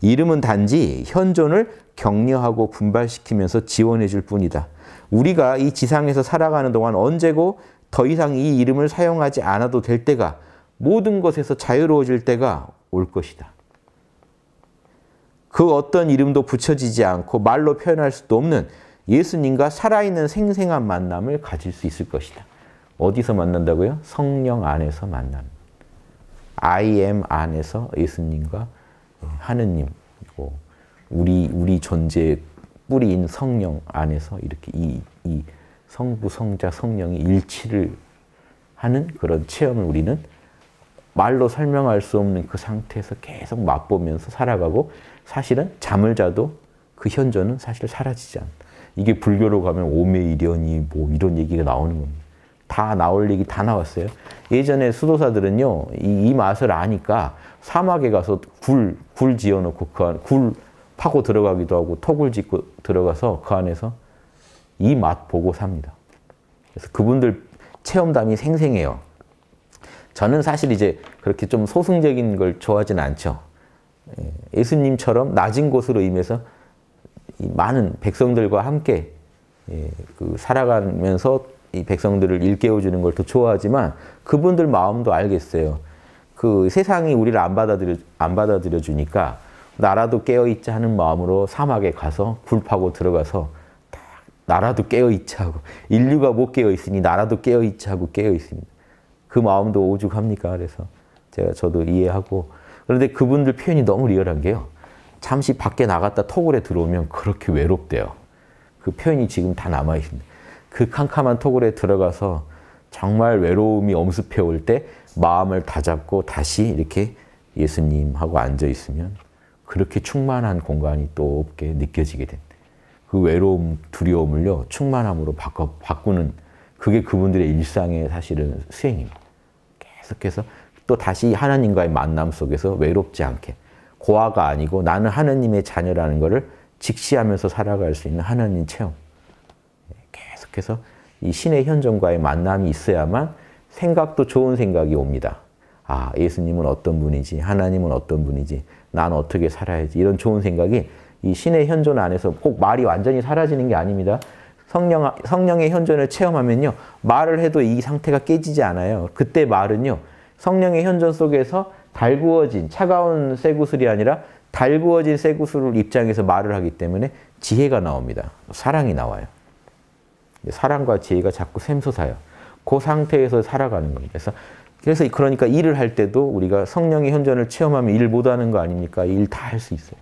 이름은 단지 현존을 격려하고 분발시키면서 지원해 줄 뿐이다. 우리가 이 지상에서 살아가는 동안 언제고 더 이상 이 이름을 사용하지 않아도 될 때가 모든 것에서 자유로워질 때가 올 것이다. 그 어떤 이름도 붙여지지 않고 말로 표현할 수도 없는 예수님과 살아있는 생생한 만남을 가질 수 있을 것이다. 어디서 만난다고요? 성령 안에서 만나 I am 안에서 예수님과 하느님, 우리 우리 존재의 뿌리인 성령 안에서 이렇게 이, 이 성부, 성자, 성령이 일치를 하는 그런 체험을 우리는 말로 설명할 수 없는 그 상태에서 계속 맛보면서 살아가고 사실은 잠을 자도 그 현존은 사실 사라지지 않다. 이게 불교로 가면 오매이련이 뭐 이런 얘기가 나오는 겁니다. 다 나올 얘기 다 나왔어요. 예전에 수도사들은요, 이, 이 맛을 아니까 사막에 가서 굴, 굴 지어놓고 그 안, 굴 파고 들어가기도 하고 톡을 짓고 들어가서 그 안에서 이 맛 보고 삽니다. 그래서 그분들 체험담이 생생해요. 저는 사실 이제 그렇게 좀 소승적인 걸 좋아하지는 않죠. 예, 예수님처럼 낮은 곳으로 임해서 많은 백성들과 함께 예, 그 살아가면서 이 백성들을 일깨워주는 걸 더 좋아하지만 그분들 마음도 알겠어요. 그 세상이 우리를 안 받아들여, 안 받아들여 주니까 나라도 깨어있지 하는 마음으로 사막에 가서 굴 파고 들어가서 나라도 깨어있지 하고 인류가 못 깨어 있으니 나라도 깨어있지 하고 깨어 있습니다. 그 마음도 오죽합니까? 그래서 제가 저도 이해하고 그런데 그분들 표현이 너무 리얼한 게요. 잠시 밖에 나갔다 토굴에 들어오면 그렇게 외롭대요. 그 표현이 지금 다 남아있습니다. 그 캄캄한 토굴에 들어가서 정말 외로움이 엄습해 올 때 마음을 다잡고 다시 이렇게 예수님하고 앉아 있으면 그렇게 충만한 공간이 또 없게 느껴지게 된. 그 외로움, 두려움을요, 충만함으로 바꿔, 바꾸는 그게 그분들의 일상의 사실은 수행입니다. 계속해서 또 다시 하나님과의 만남 속에서 외롭지 않게 고아가 아니고 나는 하나님의 자녀라는 것을 직시하면서 살아갈 수 있는 하나님 체험. 계속해서 이 신의 현존과의 만남이 있어야만 생각도 좋은 생각이 옵니다. 아, 예수님은 어떤 분이지? 하나님은 어떤 분이지? 난 어떻게 살아야지? 이런 좋은 생각이 이 신의 현존 안에서 꼭 말이 완전히 사라지는 게 아닙니다. 성령, 성령의 현존을 체험하면요. 말을 해도 이 상태가 깨지지 않아요. 그때 말은요. 성령의 현존 속에서 달구어진 차가운 쇠구슬이 아니라 달구어진 쇠구슬 입장에서 말을 하기 때문에 지혜가 나옵니다. 사랑이 나와요. 사랑과 지혜가 자꾸 샘솟아요. 그 상태에서 살아가는 겁니다. 그래서 그래서 그러니까 일을 할 때도 우리가 성령의 현존을 체험하면 일 못하는 거 아닙니까? 일 다 할 수 있어요.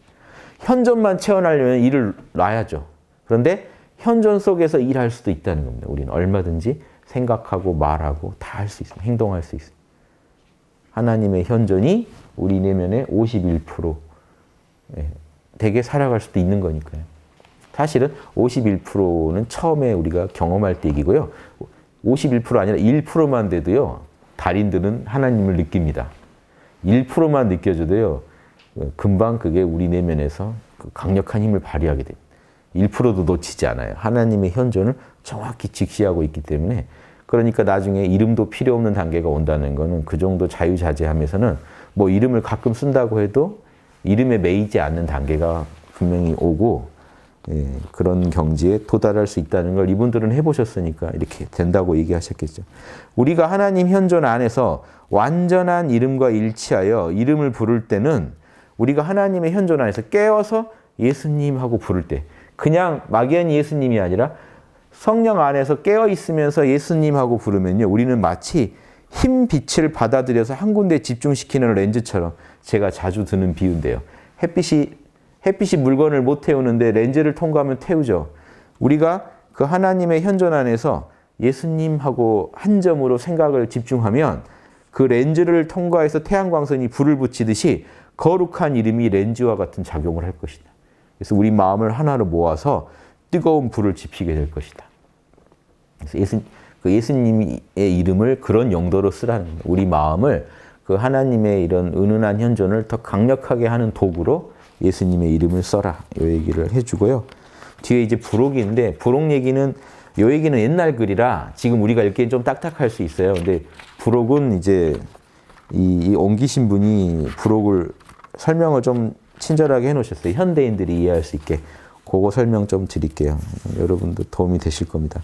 현존만 체험하려면 일을 놔야죠. 그런데 현존 속에서 일할 수도 있다는 겁니다. 우리는 얼마든지 생각하고 말하고 다 할 수 있습니다. 행동할 수 있습니다. 하나님의 현존이 우리 내면의 51% 예, 되게 살아갈 수도 있는 거니까요. 사실은 51%는 처음에 우리가 경험할 때 얘기고요. 51% 아니라 1%만 돼도요. 달인들은 하나님을 느낍니다. 1%만 느껴져도요. 금방 그게 우리 내면에서 그 강력한 힘을 발휘하게 됩니다. 1%도 놓치지 않아요. 하나님의 현존을 정확히 직시하고 있기 때문에 그러니까 나중에 이름도 필요 없는 단계가 온다는 거는 그 정도 자유자재하면서는 뭐 이름을 가끔 쓴다고 해도 이름에 매이지 않는 단계가 분명히 오고 예, 그런 경지에 도달할 수 있다는 걸 이분들은 해보셨으니까 이렇게 된다고 얘기하셨겠죠. 우리가 하나님 현존 안에서 완전한 이름과 일치하여 이름을 부를 때는 우리가 하나님의 현존 안에서 깨어서 예수님하고 부를 때 그냥 막연히 예수님이 아니라 성령 안에서 깨어 있으면서 예수님하고 부르면요. 우리는 마치 흰 빛을 받아들여서 한 군데 집중시키는 렌즈처럼 제가 자주 드는 비유인데요. 햇빛이 햇빛이 물건을 못 태우는데 렌즈를 통과하면 태우죠. 우리가 그 하나님의 현존 안에서 예수님하고 한 점으로 생각을 집중하면 그 렌즈를 통과해서 태양광선이 불을 붙이듯이 거룩한 이름이 렌즈와 같은 작용을 할 것이다. 그래서 우리 마음을 하나로 모아서 뜨거운 불을 지피게 될 것이다. 그래서 예수, 그 예수님의 이름을 그런 용도로 쓰라는 거예요. 우리 마음을 그 하나님의 이런 은은한 현존을 더 강력하게 하는 도구로 예수님의 이름을 써라. 이 얘기를 해주고요. 뒤에 이제 부록인데 부록 얘기는 이 얘기는 옛날 글이라 지금 우리가 읽기엔 좀 딱딱할 수 있어요. 근데 부록은 이제 이, 이 옮기신 분이 부록을 설명을 좀 친절하게 해놓으셨어요. 현대인들이 이해할 수 있게. 그거 설명 좀 드릴게요. 여러분도 도움이 되실 겁니다.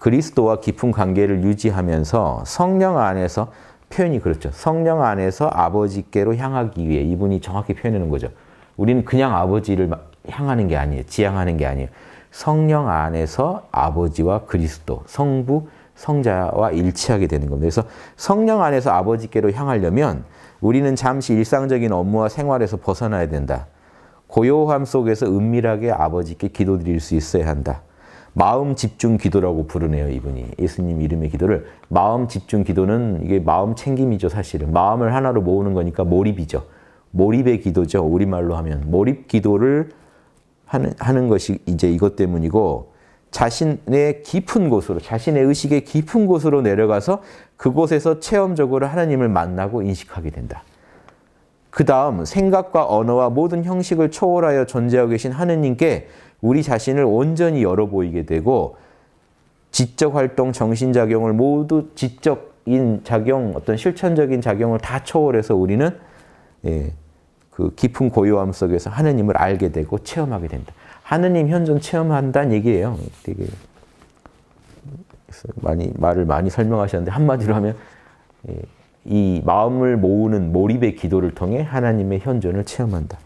그리스도와 깊은 관계를 유지하면서 성령 안에서 표현이 그렇죠. 성령 안에서 아버지께로 향하기 위해 이분이 정확히 표현하는 거죠. 우리는 그냥 아버지를 향하는 게 아니에요. 지향하는 게 아니에요. 성령 안에서 아버지와 그리스도, 성부, 성자와 일치하게 되는 겁니다. 그래서 성령 안에서 아버지께로 향하려면 우리는 잠시 일상적인 업무와 생활에서 벗어나야 된다. 고요함 속에서 은밀하게 아버지께 기도드릴 수 있어야 한다. 마음 집중 기도라고 부르네요, 이분이. 예수님 이름의 기도를. 마음 집중 기도는 이게 마음 챙김이죠, 사실은. 마음을 하나로 모으는 거니까 몰입이죠. 몰입의 기도죠, 우리말로 하면. 몰입 기도를 하는, 하는 것이 이제 이것 때문이고, 자신의 깊은 곳으로, 자신의 의식의 깊은 곳으로 내려가서 그곳에서 체험적으로 하나님을 만나고 인식하게 된다. 그 다음 생각과 언어와 모든 형식을 초월하여 존재하고 계신 하느님께 우리 자신을 온전히 열어 보이게 되고 지적 활동, 정신 작용을 모두 지적인 작용, 어떤 실천적인 작용을 다 초월해서 우리는 예, 그 깊은 고요함 속에서 하느님을 알게 되고 체험하게 된다. 하느님 현존 체험한다는 얘기예요. 되게 많이 말을 많이 설명하셨는데 한마디로 하면 예, 이 마음을 모으는 몰입의 기도를 통해 하나님의 현존을 체험한다.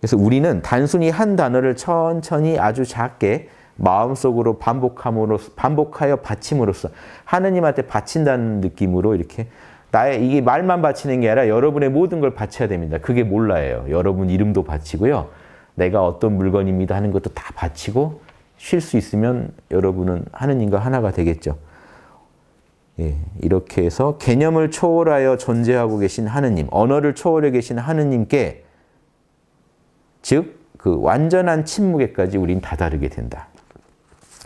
그래서 우리는 단순히 한 단어를 천천히 아주 작게 마음속으로 반복함으로 반복하여 바침으로써 하느님한테 바친다는 느낌으로 이렇게 나의 이게 말만 바치는 게 아니라 여러분의 모든 걸 바쳐야 됩니다. 그게 몰라예요. 여러분 이름도 바치고요. 내가 어떤 물건입니다 하는 것도 다 바치고 쉴 수 있으면 여러분은 하느님과 하나가 되겠죠. 예, 이렇게 해서 개념을 초월하여 존재하고 계신 하느님, 언어를 초월해 계신 하느님께 즉 그 완전한 침묵에까지 우린 다다르게 된다.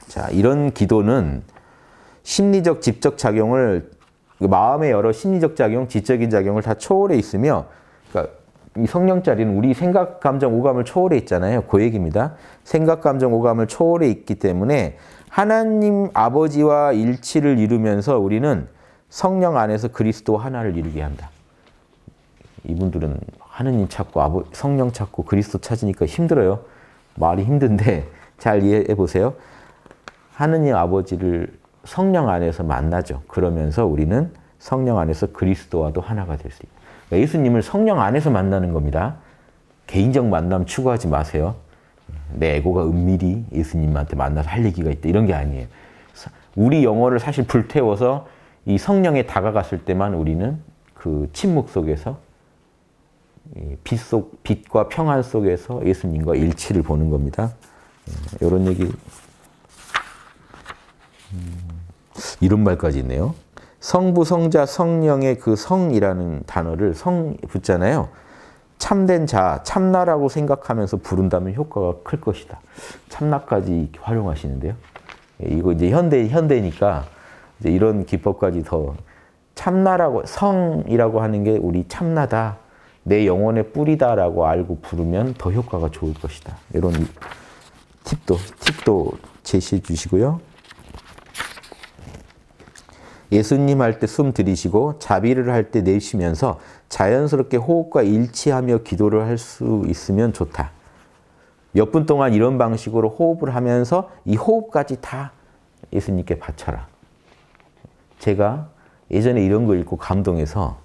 자, 이런 기도는 심리적 집적 작용을 그 마음의 여러 심리적 작용, 지적인 작용을 다 초월해 있으며 그러니까 이 성령 자리는 우리 생각, 감정, 오감을 초월해 있잖아요. 그 얘기입니다. 생각, 감정, 오감을 초월해 있기 때문에 하나님 아버지와 일치를 이루면서 우리는 성령 안에서 그리스도 하나를 이루게 한다. 이분들은 하느님 찾고 성령 찾고 그리스도 찾으니까 힘들어요. 말이 힘든데 잘 이해해 보세요. 하느님 아버지를 성령 안에서 만나죠. 그러면서 우리는 성령 안에서 그리스도와도 하나가 될 수 있다. 예수님을 성령 안에서 만나는 겁니다. 개인적 만남 추구하지 마세요. 내 에고가 은밀히 예수님한테 만나서 할 얘기가 있다. 이런 게 아니에요. 우리 영혼을 사실 불태워서 이 성령에 다가갔을 때만 우리는 그 침묵 속에서 빛 속, 빛과 평안 속에서 예수님과 일치를 보는 겁니다. 이런 예, 얘기, 음, 이런 말까지 있네요. 성부, 성자, 성령의 그 성이라는 단어를 성 붙잖아요. 참된 자, 참나라고 생각하면서 부른다면 효과가 클 것이다. 참나까지 활용하시는데요. 예, 이거 이제 현대, 현대니까 이제 이런 기법까지 더 참나라고, 성이라고 하는 게 우리 참나다. 내 영혼의 뿌리다라고 알고 부르면 더 효과가 좋을 것이다. 이런 팁도, 팁도 제시해 주시고요. 예수님 할 때 숨 들이시고 자비를 할 때 내쉬면서 자연스럽게 호흡과 일치하며 기도를 할 수 있으면 좋다. 몇 분 동안 이런 방식으로 호흡을 하면서 이 호흡까지 다 예수님께 바쳐라. 제가 예전에 이런 거 읽고 감동해서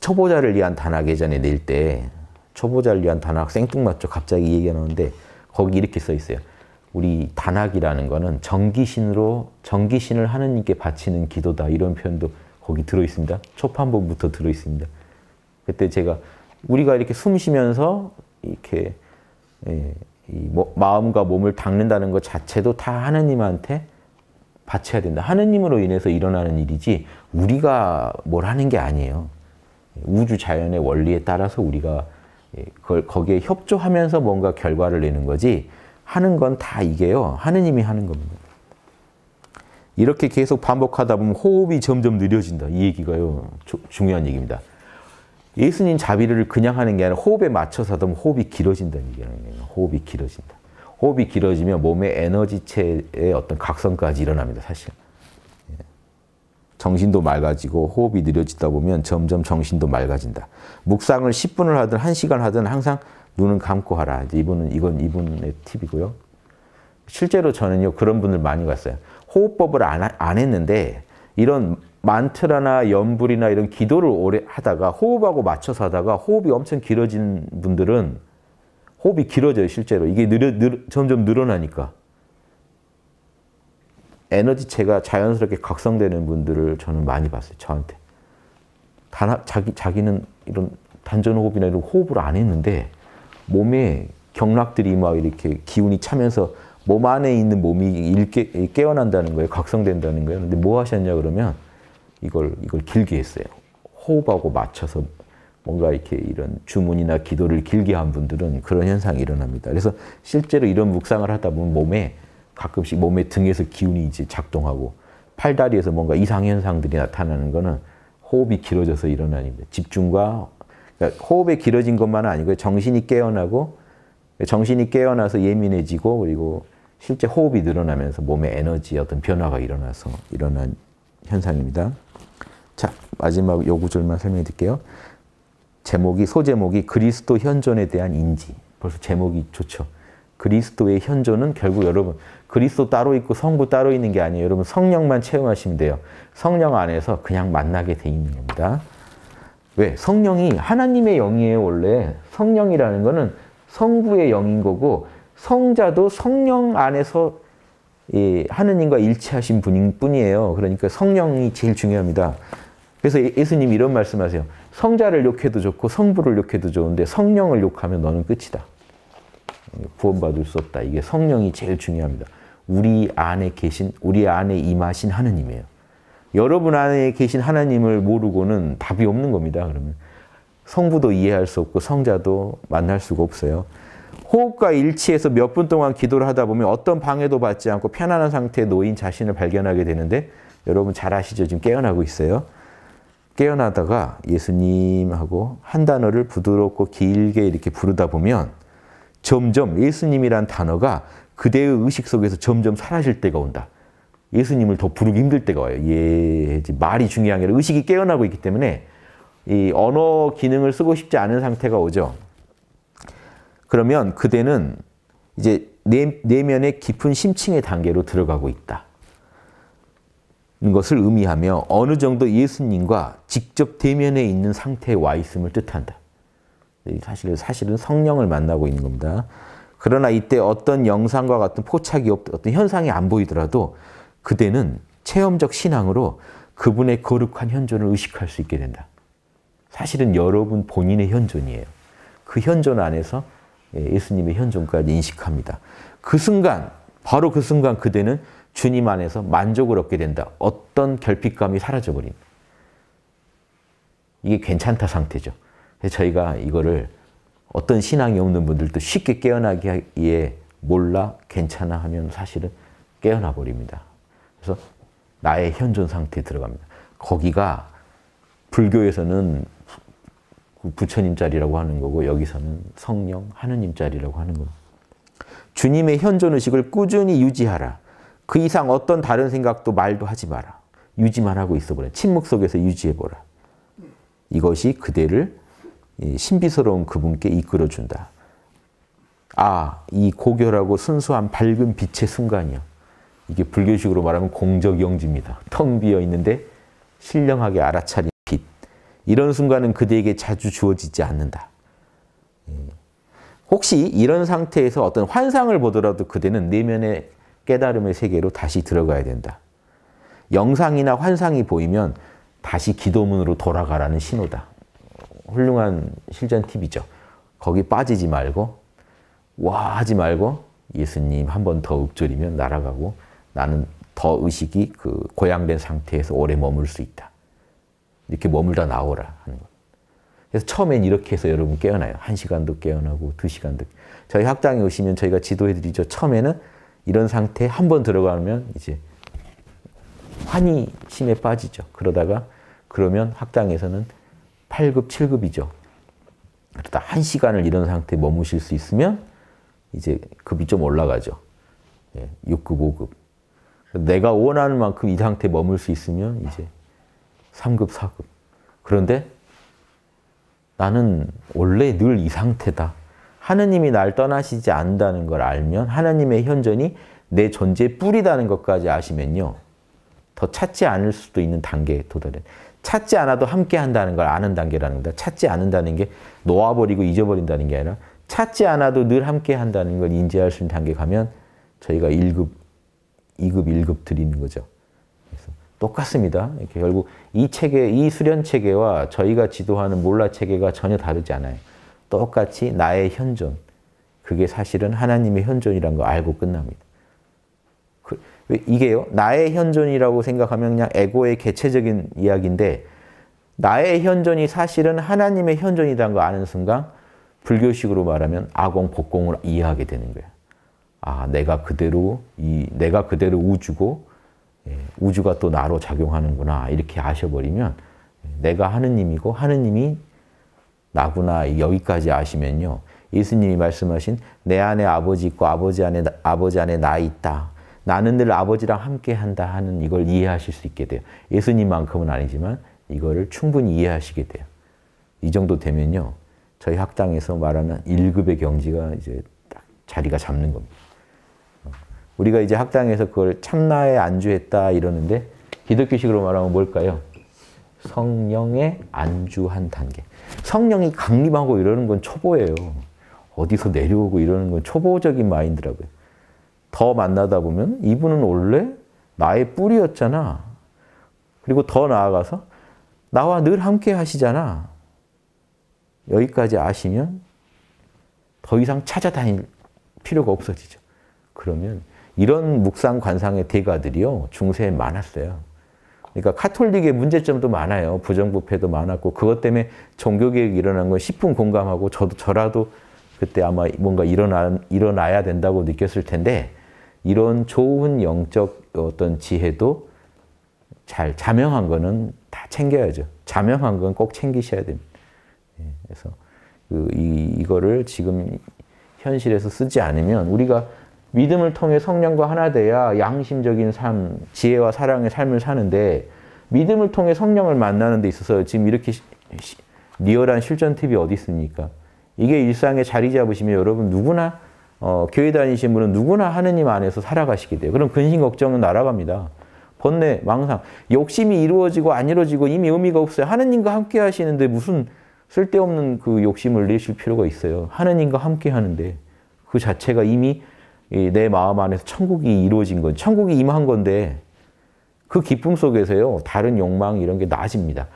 초보자를 위한 단학 예전에 낼 때 초보자를 위한 단학 생뚱맞죠. 갑자기 얘기가 나오는데 거기 이렇게 써 있어요. 우리 단학이라는 거는 정기신으로 정기신을 하느님께 바치는 기도다 이런 표현도 거기 들어 있습니다. 초판본부터 들어 있습니다. 그때 제가 우리가 이렇게 숨 쉬면서 이렇게 예, 뭐, 마음과 몸을 닦는다는 것 자체도 다 하느님한테 바쳐야 된다. 하느님으로 인해서 일어나는 일이지 우리가 뭘 하는 게 아니에요. 우주 자연의 원리에 따라서 우리가 예, 그걸 거기에 협조하면서 뭔가 결과를 내는 거지 하는 건 다 이게요. 하느님이 하는 겁니다. 이렇게 계속 반복하다 보면 호흡이 점점 느려진다. 이 얘기가요. 조, 중요한 얘기입니다. 예수님 자비를 그냥 하는 게 아니라 호흡에 맞춰서 하다 보면 호흡이 길어진다는 얘기예요. 호흡이 길어진다. 호흡이 길어지면 몸의 에너지체의 어떤 각성까지 일어납니다. 사실. 정신도 맑아지고 호흡이 느려지다 보면 점점 정신도 맑아진다. 묵상을 10분을 하든 1시간 하든 항상 눈은 감고 하라. 이분은 이건 이분의 팁이고요. 실제로 저는요 그런 분들 많이 봤어요. 호흡법을 안, 안 했는데 이런 만트라나 연불이나 이런 기도를 오래 하다가 호흡하고 맞춰서 하다가 호흡이 엄청 길어진 분들은 호흡이 길어져요 실제로 이게 느려, 느 점점 늘어나니까 에너지체가 자연스럽게 각성되는 분들을 저는 많이 봤어요 저한테 단 자기 자기는 이런 단전호흡이나 이런 호흡을 안 했는데 몸에 경락들이 막 이렇게 기운이 차면서 몸 안에 있는 몸이 일깨, 깨어난다는 거예요. 각성된다는 거예요. 근데 뭐 하셨냐 그러면 이걸 이걸 길게 했어요. 호흡하고 맞춰서 뭔가 이렇게 이런 주문이나 기도를 길게 한 분들은 그런 현상이 일어납니다. 그래서 실제로 이런 묵상을 하다 보면 몸에 가끔씩 몸의 등에서 기운이 이제 작동하고 팔다리에서 뭔가 이상 현상들이 나타나는 거는 호흡이 길어져서 일어나는 니다 집중과 그러니까 호흡이 길어진 것만은 아니고 정신이 깨어나고 정신이 깨어나서 예민해지고 그리고 실제 호흡이 늘어나면서 몸의 에너지 어떤 변화가 일어나서 일어난 현상입니다. 자, 마지막 요 구절만 설명해 드릴게요. 제목이 소제목이 그리스도 현존에 대한 인지. 벌써 제목이 좋죠. 그리스도의 현존은 결국 여러분 그리스도 따로 있고 성부 따로 있는 게 아니에요. 여러분 성령만 체험하시면 돼요. 성령 안에서 그냥 만나게 돼 있는 겁니다. 왜? 성령이 하나님의 영이에요, 원래. 성령이라는 거는 성부의 영인 거고 성자도 성령 안에서 하느님과 일치하신 분인 뿐이에요. 그러니까 성령이 제일 중요합니다. 그래서 예, 예수님 이런 말씀하세요. 성자를 욕해도 좋고 성부를 욕해도 좋은데 성령을 욕하면 너는 끝이다. 구원받을 수 없다. 이게 성령이 제일 중요합니다. 우리 안에 계신, 우리 안에 임하신 하느님이에요. 여러분 안에 계신 하나님을 모르고는 답이 없는 겁니다. 그러면 성부도 이해할 수 없고 성자도 만날 수가 없어요. 호흡과 일치해서 몇 분 동안 기도를 하다 보면 어떤 방해도 받지 않고 편안한 상태에 놓인 자신을 발견하게 되는데 여러분 잘 아시죠? 지금 깨어나고 있어요. 깨어나다가 예수님하고 한 단어를 부드럽고 길게 이렇게 부르다 보면 점점 예수님이란 단어가 그대의 의식 속에서 점점 사라질 때가 온다. 예수님을 더 부르기 힘들 때가 와요. 예, 말이 중요한 게 아니라 의식이 깨어나고 있기 때문에 이 언어 기능을 쓰고 싶지 않은 상태가 오죠. 그러면 그대는 이제 내, 내면의 깊은 심층의 단계로 들어가고 있다. 것을 의미하며 어느 정도 예수님과 직접 대면에 있는 상태에 와 있음을 뜻한다. 사실, 사실은 성령을 만나고 있는 겁니다. 그러나 이때 어떤 영상과 같은 포착이 없, 어떤 현상이 안 보이더라도 그대는 체험적 신앙으로 그분의 거룩한 현존을 의식할 수 있게 된다. 사실은 여러분 본인의 현존이에요. 그 현존 안에서 예, 예수님의 현존까지 인식합니다. 그 순간, 바로 그 순간 그대는 주님 안에서 만족을 얻게 된다. 어떤 결핍감이 사라져버린. 이게 괜찮다 상태죠. 그래서 저희가 이거를 어떤 신앙이 없는 분들도 쉽게 깨어나기에 몰라, 괜찮아 하면 사실은 깨어나 버립니다. 그래서 나의 현존 상태에 들어갑니다. 거기가 불교에서는 부처님 자리라고 하는 거고 여기서는 성령, 하느님 자리라고 하는 겁니다. 주님의 현존 의식을 꾸준히 유지하라. 그 이상 어떤 다른 생각도 말도 하지 마라. 유지만 하고 있어보라. 침묵 속에서 유지해보라. 이것이 그대를 신비스러운 그분께 이끌어준다. 아, 이 고결하고 순수한 밝은 빛의 순간이요. 이게 불교식으로 말하면 공적영지입니다. 텅 비어 있는데 신령하게 알아차린 빛. 이런 순간은 그대에게 자주 주어지지 않는다. 예. 혹시 이런 상태에서 어떤 환상을 보더라도 그대는 내면의 깨달음의 세계로 다시 들어가야 된다. 영상이나 환상이 보이면 다시 기도문으로 돌아가라는 신호다. 훌륭한 실전 팁이죠. 거기 빠지지 말고 와 하지 말고 예수님 한 번 더 읊조리면 날아가고 나는 더 의식이 그 고양된 상태에서 오래 머물 수 있다. 이렇게 머물다 나오라 하는 것. 그래서 처음엔 이렇게 해서 여러분 깨어나요. 한 시간도 깨어나고 두 시간도. 저희 학당에 오시면 저희가 지도해드리죠. 처음에는 이런 상태 한번 들어가면 이제 환희심에 빠지죠. 그러다가 그러면 학당에서는 8급, 7급이죠. 그러다 한 시간을 이런 상태에 머무실 수 있으면 이제 급이 좀 올라가죠. 6급, 예, 5급. 내가 원하는 만큼 이 상태에 머물 수 있으면 이제 3급, 4급. 그런데 나는 원래 늘 이 상태다. 하느님이 날 떠나시지 않는다는 걸 알면 하나님의 현존이 내 존재의 뿌리다는 것까지 아시면요. 더 찾지 않을 수도 있는 단계에 도달해. 찾지 않아도 함께 한다는 걸 아는 단계라는 거다. 찾지 않는다는 게 놓아버리고 잊어버린다는 게 아니라 찾지 않아도 늘 함께 한다는 걸 인지할 수 있는 단계 가면 저희가 1급, 2급, 1급 드리는 거죠. 똑같습니다. 결국 이 체계, 이 수련 체계와 저희가 지도하는 몰라 체계가 전혀 다르지 않아요. 똑같이 나의 현존. 그게 사실은 하나님의 현존이라는 거 알고 끝납니다. 그, 이게요, 나의 현존이라고 생각하면 그냥 에고의 개체적인 이야기인데, 나의 현존이 사실은 하나님의 현존이라는 거 아는 순간, 불교식으로 말하면 아공, 복공을 이해하게 되는 거예요. 아, 내가 그대로, 이, 내가 그대로 우주고, 예, 우주가 또 나로 작용하는구나. 이렇게 아셔버리면, 내가 하느님이고, 하느님이 나구나 여기까지 아시면요. 예수님이 말씀하신 내 안에 아버지 있고 아버지 안에 아버지 안에 나 있다. 나는 늘 아버지랑 함께 한다 하는 이걸 이해하실 수 있게 돼요. 예수님만큼은 아니지만 이거를 충분히 이해하시게 돼요. 이 정도 되면요. 저희 학당에서 말하는 1급의 경지가 이제 딱 자리가 잡는 겁니다. 우리가 이제 학당에서 그걸 참나에 안주했다 이러는데 기독교식으로 말하면 뭘까요? 성령에 안주한 단계. 성령이 강림하고 이러는 건 초보예요. 어디서 내려오고 이러는 건 초보적인 마인드라고요. 더 만나다 보면 이분은 원래 나의 뿌리였잖아. 그리고 더 나아가서 나와 늘 함께 하시잖아. 여기까지 아시면 더 이상 찾아다닐 필요가 없어지죠. 그러면 이런 묵상 관상의 대가들이요. 중세에 많았어요. 그러니까 카톨릭의 문제점도 많아요. 부정부패도 많았고 그것 때문에 종교개혁이 일어난 건 10분 공감하고 저도 저라도 그때 아마 뭔가 일어나, 일어나야 된다고 느꼈을 텐데 이런 좋은 영적 어떤 지혜도 잘 자명한 거는 다 챙겨야죠. 자명한 건 꼭 챙기셔야 됩니다. 예, 그래서 그 이, 이거를 지금 현실에서 쓰지 않으면 우리가 믿음을 통해 성령과 하나 돼야 양심적인 삶, 지혜와 사랑의 삶을 사는데 믿음을 통해 성령을 만나는 데 있어서 지금 이렇게 시, 시, 리얼한 실전 팁이 어디 있습니까? 이게 일상에 자리 잡으시면 여러분 누구나 어, 교회 다니신 분은 누구나 하느님 안에서 살아가시게 돼요. 그럼 근심 걱정은 날아갑니다. 번뇌, 망상, 욕심이 이루어지고 안 이루어지고 이미 의미가 없어요. 하느님과 함께 하시는데 무슨 쓸데없는 그 욕심을 내실 필요가 있어요. 하느님과 함께 하는데 그 자체가 이미 내 마음 안에서 천국이 이루어진 건 천국이 임한 건데 그 기쁨 속에서요 다른 욕망 이런 게 나아집니다.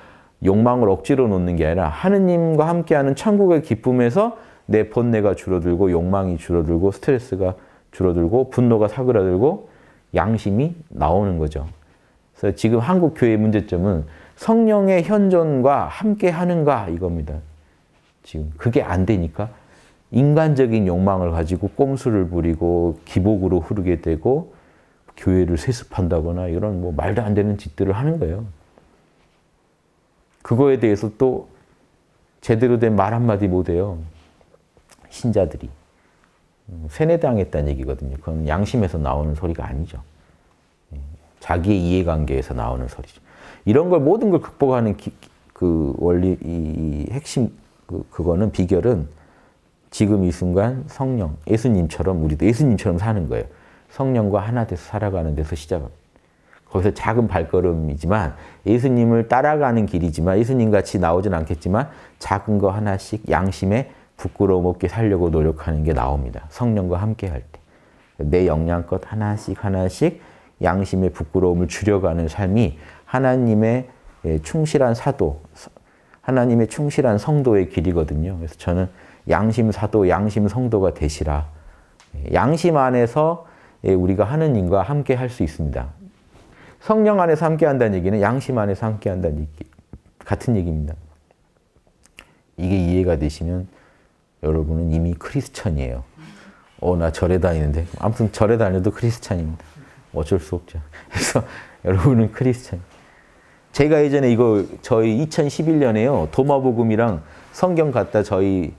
욕망을 억지로 놓는 게 아니라 하느님과 함께하는 천국의 기쁨에서 내 번뇌가 줄어들고 욕망이 줄어들고 스트레스가 줄어들고 분노가 사그라들고 양심이 나오는 거죠. 그래서 지금 한국 교회의 문제점은 성령의 현존과 함께 하는가 이겁니다. 지금 그게 안 되니까 인간적인 욕망을 가지고 꼼수를 부리고 기복으로 흐르게 되고 교회를 세습한다거나 이런 뭐 말도 안 되는 짓들을 하는 거예요. 그거에 대해서 또 제대로 된 말 한마디 못해요. 신자들이. 음, 세뇌당했다는 얘기거든요. 그건 양심에서 나오는 소리가 아니죠. 예, 자기의 이해관계에서 나오는 소리죠. 이런 걸 모든 걸 극복하는 기, 그 원리, 이 핵심, 그, 그거는 비결은 지금 이 순간 성령, 예수님처럼 우리도 예수님처럼 사는 거예요. 성령과 하나 돼서 살아가는 데서 시작합니다. 거기서 작은 발걸음이지만 예수님을 따라가는 길이지만 예수님 같이 나오진 않겠지만 작은 거 하나씩 양심에 부끄러움 없게 살려고 노력하는 게 나옵니다. 성령과 함께 할 때. 내 역량껏 하나씩 하나씩 양심의 부끄러움을 줄여가는 삶이 하나님의 예, 충실한 사도, 하나님의 충실한 성도의 길이거든요. 그래서 저는 양심 사도, 양심 성도가 되시라. 양심 안에서 우리가 하느님과 함께 할 수 있습니다. 성령 안에서 함께 한다는 얘기는 양심 안에서 함께 한다는 얘기, 같은 얘기입니다. 이게 이해가 되시면 여러분은 이미 크리스천이에요. 어, 나 절에 다니는데. 아무튼 절에 다녀도 크리스천입니다. 어쩔 수 없죠. 그래서 여러분은 크리스천. 제가 예전에 이거 저희 2011년에요. 도마복음이랑 성경 갖다 저희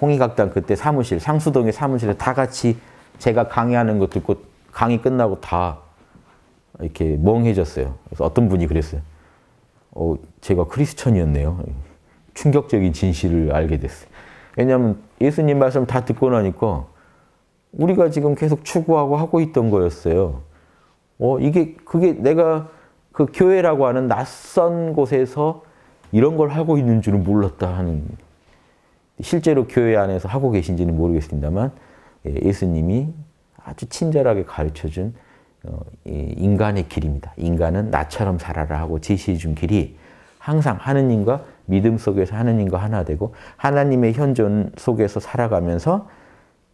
홍익학당 그때 사무실, 상수동의 사무실에 다 같이 제가 강의하는 거 듣고 강의 끝나고 다 이렇게 멍해졌어요. 그래서 어떤 분이 그랬어요. 어, 제가 크리스천이었네요. 충격적인 진실을 알게 됐어요. 왜냐하면 예수님 말씀 다 듣고 나니까 우리가 지금 계속 추구하고 하고 있던 거였어요. 어, 이게, 그게 내가 그 교회라고 하는 낯선 곳에서 이런 걸 하고 있는 줄은 몰랐다 하는. 실제로 교회 안에서 하고 계신지는 모르겠습니다만, 예, 예수님이 아주 친절하게 가르쳐 준 어, 인간의 길입니다. 인간은 나처럼 살아라 하고 제시해 준 길이 항상 하느님과 믿음 속에서 하느님과 하나 되고 하나님의 현존 속에서 살아가면서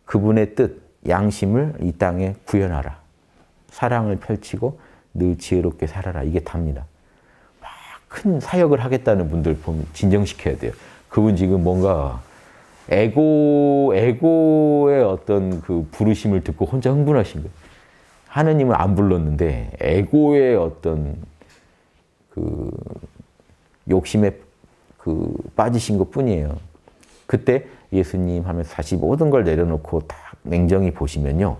그분의 뜻, 양심을 이 땅에 구현하라. 사랑을 펼치고 늘 지혜롭게 살아라. 이게 답니다. 큰 사역을 하겠다는 분들 보면 진정시켜야 돼요. 그분 지금 뭔가 에고, 에고의 어떤 그 부르심을 듣고 혼자 흥분하신 거예요. 하느님을 안 불렀는데 에고의 어떤 그 욕심에 그 빠지신 것 뿐이에요. 그때 예수님 하면서 다시 모든 걸 내려놓고 딱 냉정히 보시면요.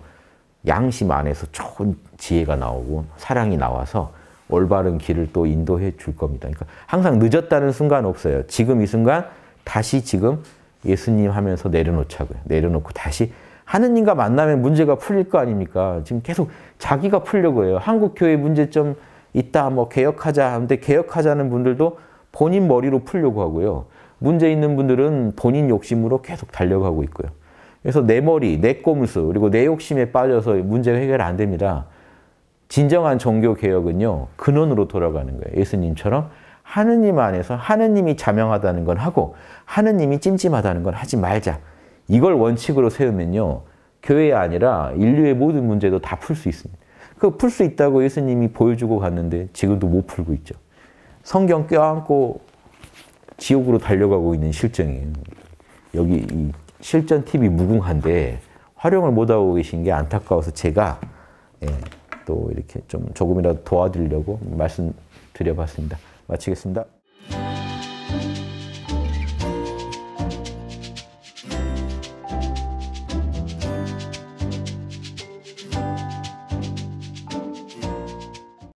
양심 안에서 좋은 지혜가 나오고 사랑이 나와서 올바른 길을 또 인도해 줄 겁니다. 그러니까 항상 늦었다는 순간 없어요. 지금 이 순간 다시 지금 예수님 하면서 내려놓자고요. 내려놓고 다시 하느님과 만나면 문제가 풀릴 거 아닙니까? 지금 계속 자기가 풀려고 해요. 한국 교회 문제점 있다, 뭐 개혁하자 하는데 개혁하자는 분들도 본인 머리로 풀려고 하고요. 문제 있는 분들은 본인 욕심으로 계속 달려가고 있고요. 그래서 내 머리, 내 꼼수, 그리고 내 욕심에 빠져서 문제가 해결 안 됩니다. 진정한 종교 개혁은요, 근원으로 돌아가는 거예요. 예수님처럼 하느님 안에서 하느님이 자명하다는 건 하고 하느님이 찜찜하다는 건 하지 말자. 이걸 원칙으로 세우면요. 교회가 아니라 인류의 모든 문제도 다 풀 수 있습니다. 그 풀 수 있다고 예수님이 보여주고 갔는데 지금도 못 풀고 있죠. 성경 껴안고 지옥으로 달려가고 있는 실정이에요. 여기 이 실전 팁이 무궁한데 활용을 못하고 계신 게 안타까워서 제가 예, 또 이렇게 좀 조금이라도 도와드리려고 말씀드려봤습니다. 마치겠습니다.